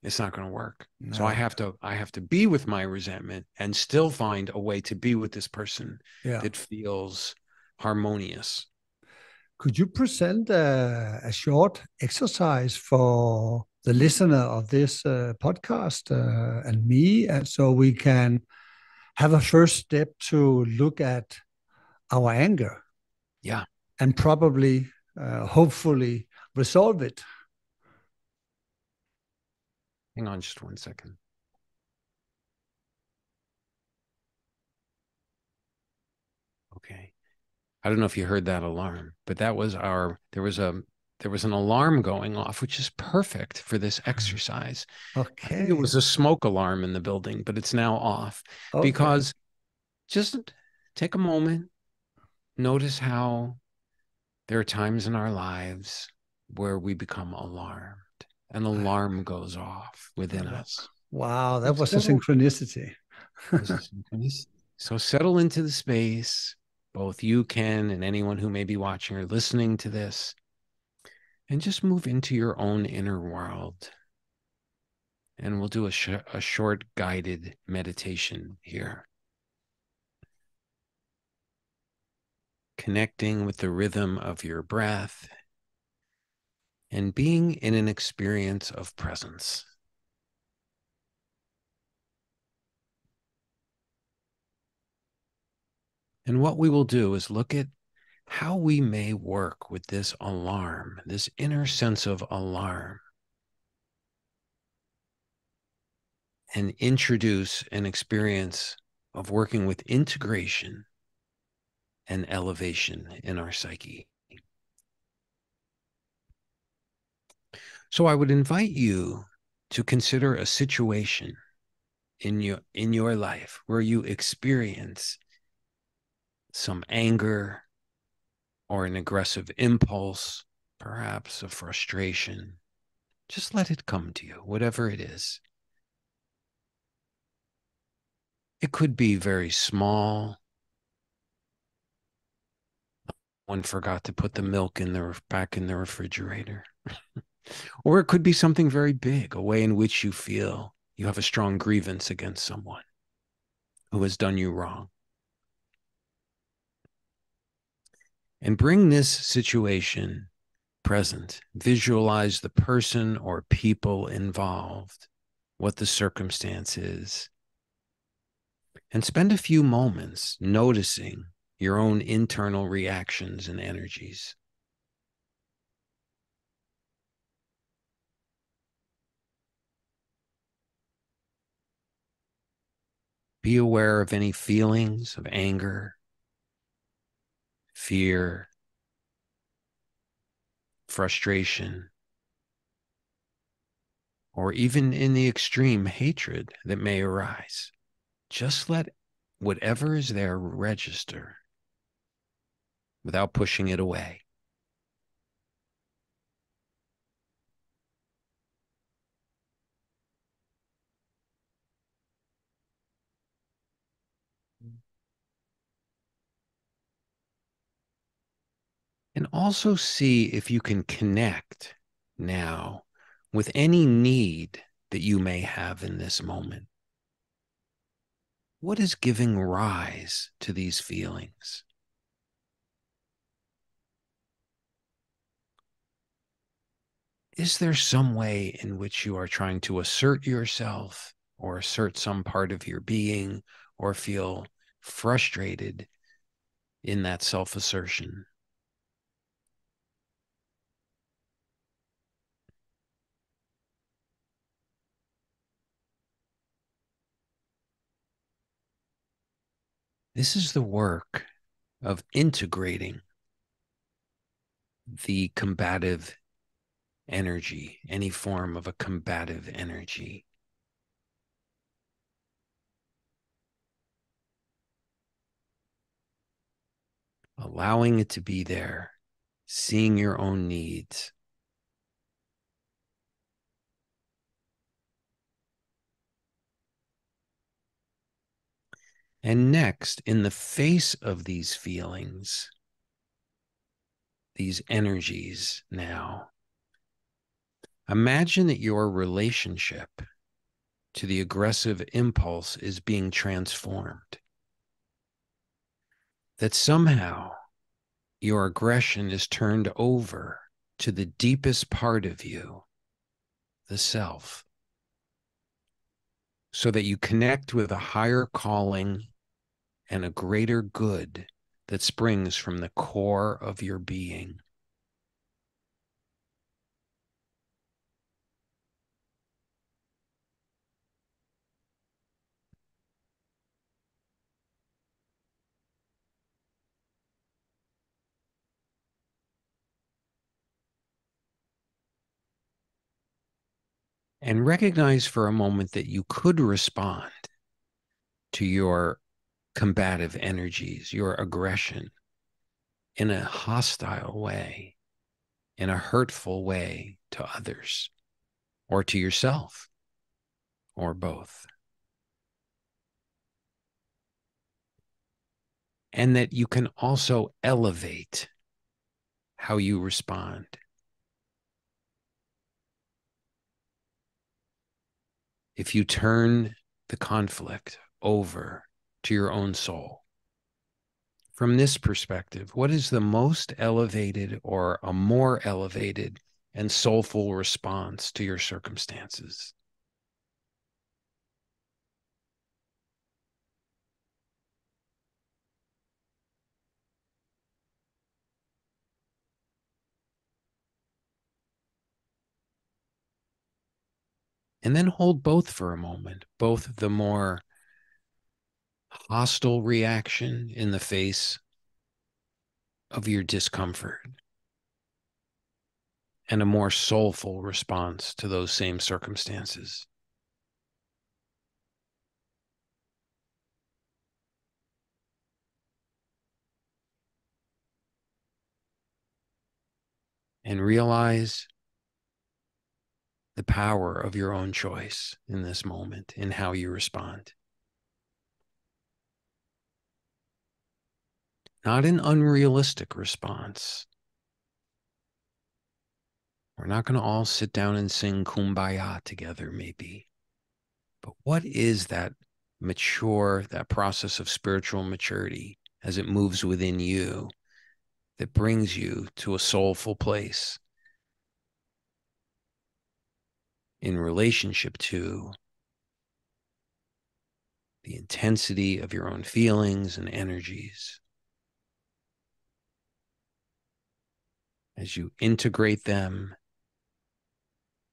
[SPEAKER 3] it's not going to work no. so i have to i have to be with my resentment and still find a way to be with this person yeah. that feels harmonious
[SPEAKER 2] could you present a, a short exercise for the listener of this uh, podcast uh, and me and so we can have a first step to look at our anger?
[SPEAKER 3] Yeah.
[SPEAKER 2] And probably uh, hopefully resolve it.
[SPEAKER 3] Hang on just one second. Okay. I don't know if you heard that alarm, but that was our there was a there was an alarm going off, which is perfect for this hmm. exercise.
[SPEAKER 2] Okay.
[SPEAKER 3] It was a smoke alarm in the building, but it's now off okay. because just take a moment, notice how there are times in our lives where we become alarmed an alarm goes off within us.
[SPEAKER 2] Wow, that was a synchronicity.
[SPEAKER 3] so settle into the space, both you Ken and anyone who may be watching or listening to this, and just move into your own inner world. And we'll do a, sh- a short guided meditation here. Connecting with the rhythm of your breath and being in an experience of presence. And what we will do is look at how we may work with this alarm, this inner sense of alarm, and introduce an experience of working with integration and elevation in our psyche. So I would invite you to consider a situation in your in your life where you experience some anger or an aggressive impulse, perhaps a frustration. Just let it come to you, whatever it is. It could be very small. One forgot to put the milk in the back in the refrigerator. Or it could be something very big, a way in which you feel you have a strong grievance against someone who has done you wrong. And bring this situation present. Visualize the person or people involved, what the circumstance is. And spend a few moments noticing your own internal reactions and energies. Be aware of any feelings of anger, fear, frustration, or even in the extreme hatred that may arise. Just let whatever is there register without pushing it away. And also see if you can connect now with any need that you may have in this moment. What is giving rise to these feelings? Is there some way in which you are trying to assert yourself or assert some part of your being or feel frustrated in that self assertion? This is the work of integrating the combative energy, any form of a combative energy. Allowing it to be there, seeing your own needs. And next, in the face of these feelings, these energies now, imagine that your relationship to the aggressive impulse is being transformed. That somehow your aggression is turned over to the deepest part of you, the self, so that you connect with a higher calling and a greater good that springs from the core of your being. and recognize for a moment that you could respond to your combative energies, your aggression in a hostile way, in a hurtful way to others or to yourself or both. And that you can also elevate how you respond. If you turn the conflict over to your own soul. From this perspective, what is the most elevated or a more elevated and soulful response to your circumstances? and then hold both for a moment, both the more hostile reaction in the face of your discomfort and a more soulful response to those same circumstances. And realize the power of your own choice in this moment in how you respond. Not an unrealistic response. We're not going to all sit down and sing kumbaya together, maybe. But what is that mature, that process of spiritual maturity as it moves within you that brings you to a soulful place in relationship to the intensity of your own feelings and energies? As you integrate them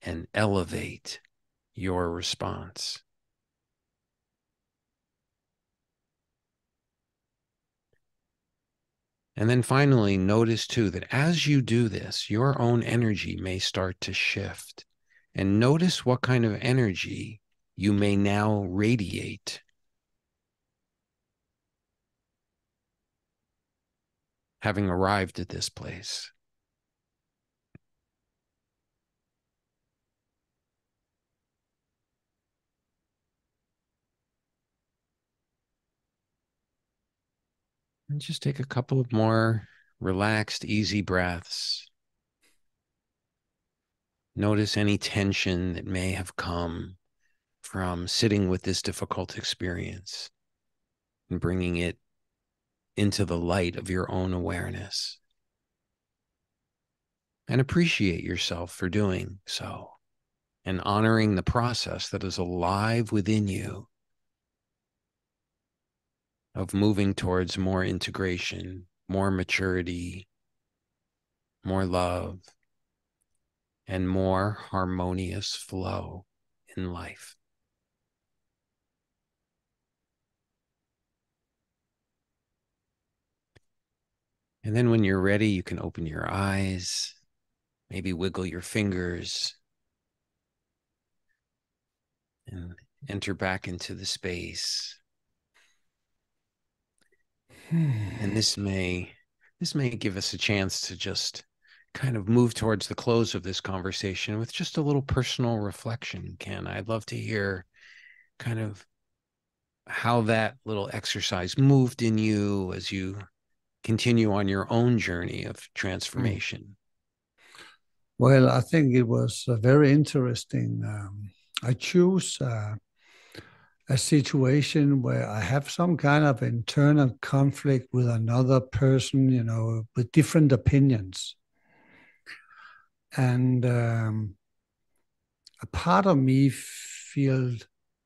[SPEAKER 3] and elevate your response. And then finally, notice too that as you do this, your own energy may start to shift. And notice what kind of energy you may now radiate. Having arrived at this place. And just take a couple of more relaxed, easy breaths. Notice any tension that may have come from sitting with this difficult experience and bringing it into the light of your own awareness. And appreciate yourself for doing so and honoring the process that is alive within you of moving towards more integration, more maturity, more love, and more harmonious flow in life. And then when you're ready, you can open your eyes, maybe wiggle your fingers, and enter back into the space and this may this may give us a chance to just kind of move towards the close of this conversation with just a little personal reflection ken. I'd love to hear kind of how that little exercise moved in you as you continue on your own journey of transformation.
[SPEAKER 2] Well i think it was a very interesting. Um, i choose uh, a situation where I have some kind of internal conflict with another person, you know, with different opinions. And um, a part of me feel,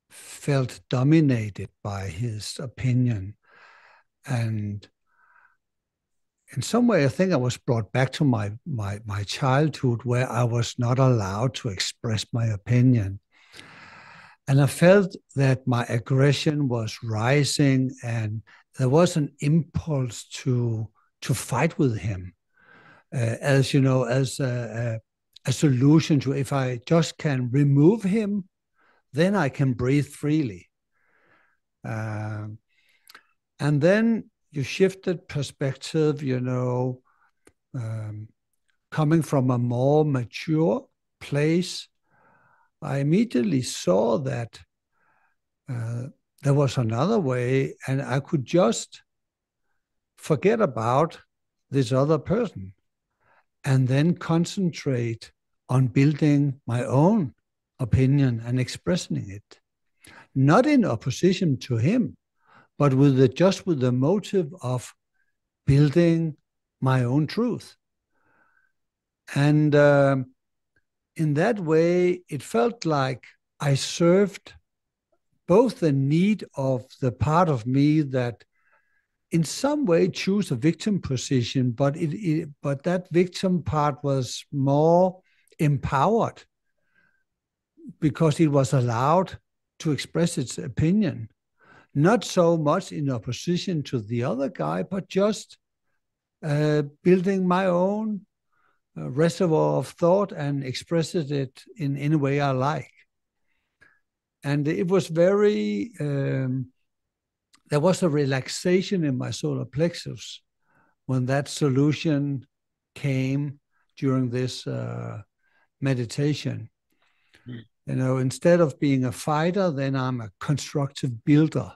[SPEAKER 2] felt dominated by his opinion. And in some way, I think I was brought back to my, my, my childhood where I was not allowed to express my opinion and I felt that my aggression was rising, and there was an impulse to to fight with him, uh, as you know, as a, a, a, solution to if I just can remove him, then I can breathe freely. Um, and then you shifted perspective, you know, um, coming from a more mature place I immediately saw that uh, there was another way, and I could just forget about this other person and then concentrate on building my own opinion and expressing it. Not in opposition to him, but with the, just with the motive of building my own truth. And um, in that way, it felt like I served both the need of the part of me that in some way choose a victim position, but it, it, but that victim part was more empowered because it was allowed to express its opinion, not so much in opposition to the other guy, but just uh, building my own reservoir of thought and expressed it in any way I like. And it was very, um, there was a relaxation in my solar plexus when that solution came during this uh, meditation. Mm. You know, instead of being a fighter, then I'm a constructive builder.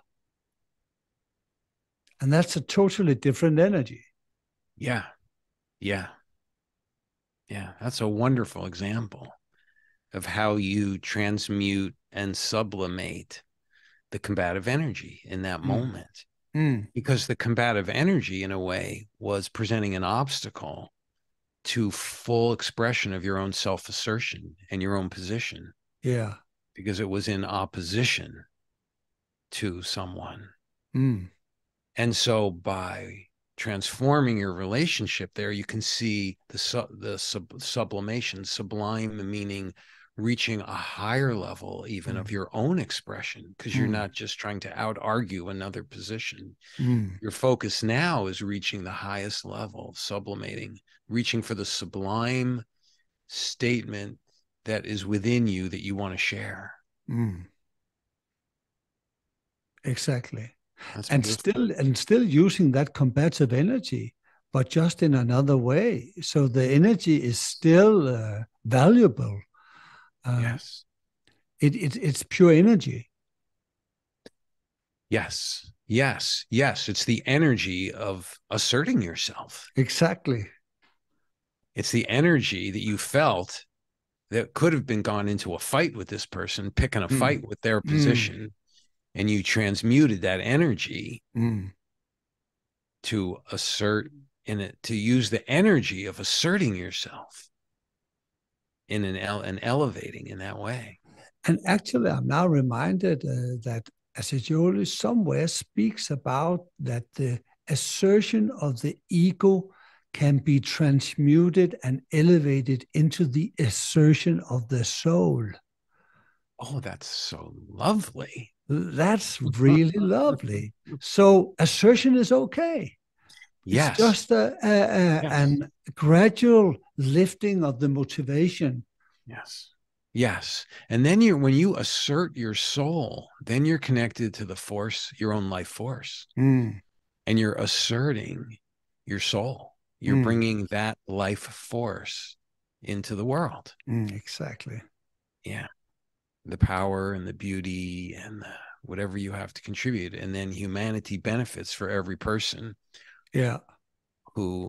[SPEAKER 2] And that's a totally different energy.
[SPEAKER 3] Yeah. Yeah. Yeah, that's a wonderful example of how you transmute and sublimate the combative energy in that mm. moment. Mm. Because the combative energy, in a way, was presenting an obstacle to full expression of your own self assertion and your own position.
[SPEAKER 2] Yeah.
[SPEAKER 3] Because it was in opposition to someone.
[SPEAKER 2] Mm.
[SPEAKER 3] And so by transforming your relationship there you can see the su- the sub- sublimation sublime meaning reaching a higher level even mm. of your own expression because you're mm. not just trying to out argue another position mm. your focus now is reaching the highest level sublimating reaching for the sublime statement that is within you that you want to share mm.
[SPEAKER 2] exactly That's and still and still using that combative energy but just in another way so the energy is still uh, valuable
[SPEAKER 3] um, yes.
[SPEAKER 2] It, it, it's pure energy.
[SPEAKER 3] Yes. Yes. Yes. It's the energy of asserting yourself.
[SPEAKER 2] Exactly.
[SPEAKER 3] It's the energy that you felt that could have been gone into a fight with this person, picking a mm. fight with their mm. position. And you transmuted that energy mm. to assert in it, to use the energy of asserting yourself in an and elevating in that way.
[SPEAKER 2] And actually, I'm now reminded uh, that Assagioli somewhere speaks about that the assertion of the ego can be transmuted and elevated into the assertion of the soul.
[SPEAKER 3] Oh, that's so lovely.
[SPEAKER 2] That's really lovely. So assertion is okay.
[SPEAKER 3] Yes.
[SPEAKER 2] It's just a, a, a yes. an gradual lifting of the motivation.
[SPEAKER 3] Yes. Yes. And then you when you assert your soul, then you're connected to the force, your own life force. Mm. And you're asserting your soul. You're mm. bringing that life force into the world.
[SPEAKER 2] Mm, exactly.
[SPEAKER 3] Yeah. The power and the beauty and the, whatever you have to contribute. And then humanity benefits for every person
[SPEAKER 2] yeah
[SPEAKER 3] who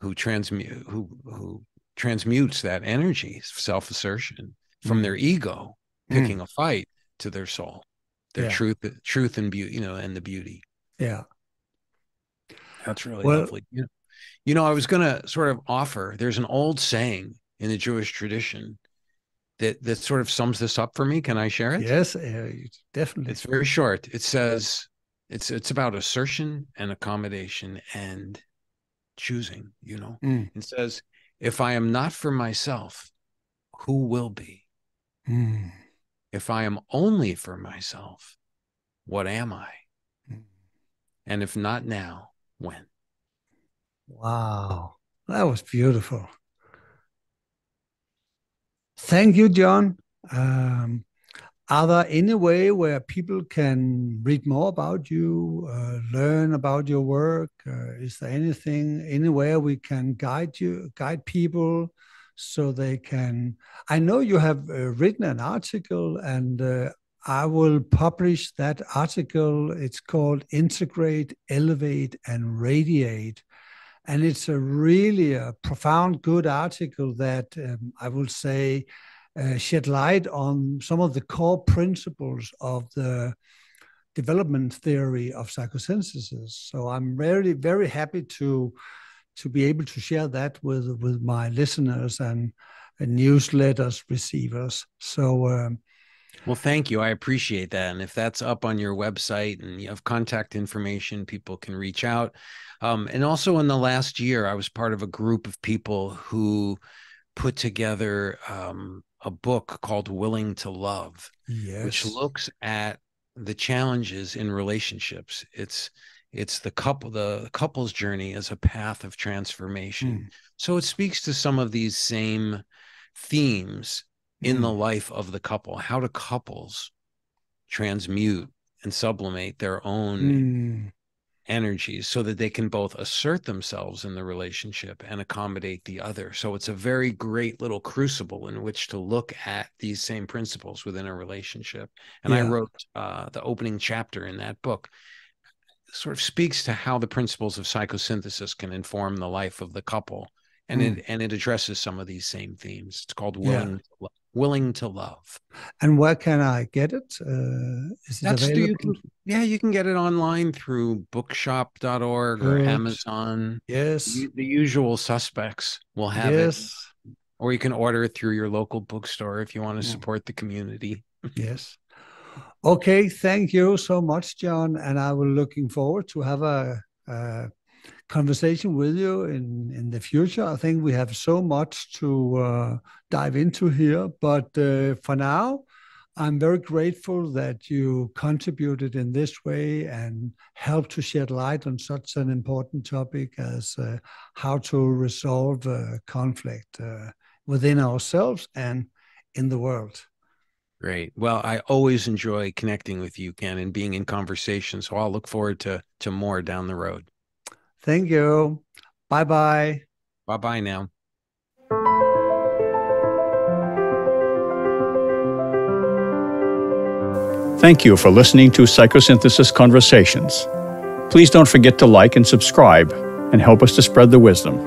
[SPEAKER 3] who transmute who who transmutes that energy self-assertion from mm. their ego picking mm. a fight to their soul their yeah. truth truth and beauty you know and the beauty
[SPEAKER 2] yeah
[SPEAKER 3] that's really well, lovely you know, you know i was going to sort of offer there's an old saying in the jewish tradition that that sort of sums this up for me. Can i share it?
[SPEAKER 2] Yes uh, definitely.
[SPEAKER 3] It's very short. It says it's it's about assertion and accommodation and choosing you know? Mm. it says if i am not for myself who will be? Mm. if i am only for myself what am i? Mm. and if not now when?
[SPEAKER 2] Wow. That was beautiful thank you Jon um, are there any way where people can read more about you, uh, learn about your work? Uh, is there anything, anywhere we can guide you, guide people so they can? I know you have uh, written an article and uh, I will publish that article. It's called Integrate, Elevate, and Radiate. And it's a really a profound, good article that um, I will say uh, shed light on some of the core principles of the development theory of psychosynthesis. So I'm very, very happy to to be able to share that with with my listeners and, and newsletters receivers. So. Um,
[SPEAKER 3] well, thank you. I appreciate that. And if that's up on your website and you have contact information, people can reach out. Um, and also, in the last year, I was part of a group of people who put together um, a book called Willing to Love, yes. which looks at the challenges in relationships. It's it's the couple the couple's journey as a path of transformation. Mm. So it speaks to some of these same themes in mm. the hmm. life of the couple. How do couples transmute and sublimate their own mm energies so that they can both assert themselves in the relationship and accommodate the other. So it's a very great little crucible in which to look at these same principles within a relationship. And yeah. I wrote uh, the opening chapter in that book sort of speaks to how the principles of psychosynthesis can inform the life of the couple and mm. it and it addresses some of these same themes it's called willing yeah willing to love.
[SPEAKER 2] And where can I get it? Uh, is it That's available?
[SPEAKER 3] You can, yeah, you can get it online through bookshop.org or Amazon.
[SPEAKER 2] Yes.
[SPEAKER 3] The, the, usual suspects will have it. yes. it. Or you can order it through your local bookstore if you want to support the community.
[SPEAKER 2] yes. Okay, thank you so much, Jon. And I will looking forward to have a, a conversation with you in, in the future. I think we have so much to uh, dive into here, but uh, for now, I'm very grateful that you contributed in this way and helped to shed light on such an important topic as uh, how to resolve conflict uh, within ourselves and in the world.
[SPEAKER 3] Great. Well, I always enjoy connecting with you, Ken, and being in conversation. So I'll look forward to to more down the road.
[SPEAKER 2] Thank you. Bye bye.
[SPEAKER 3] Bye bye now.
[SPEAKER 1] Thank you for listening to Psychosynthesis Conversations. Please don't forget to like and subscribe and help us to spread the wisdom.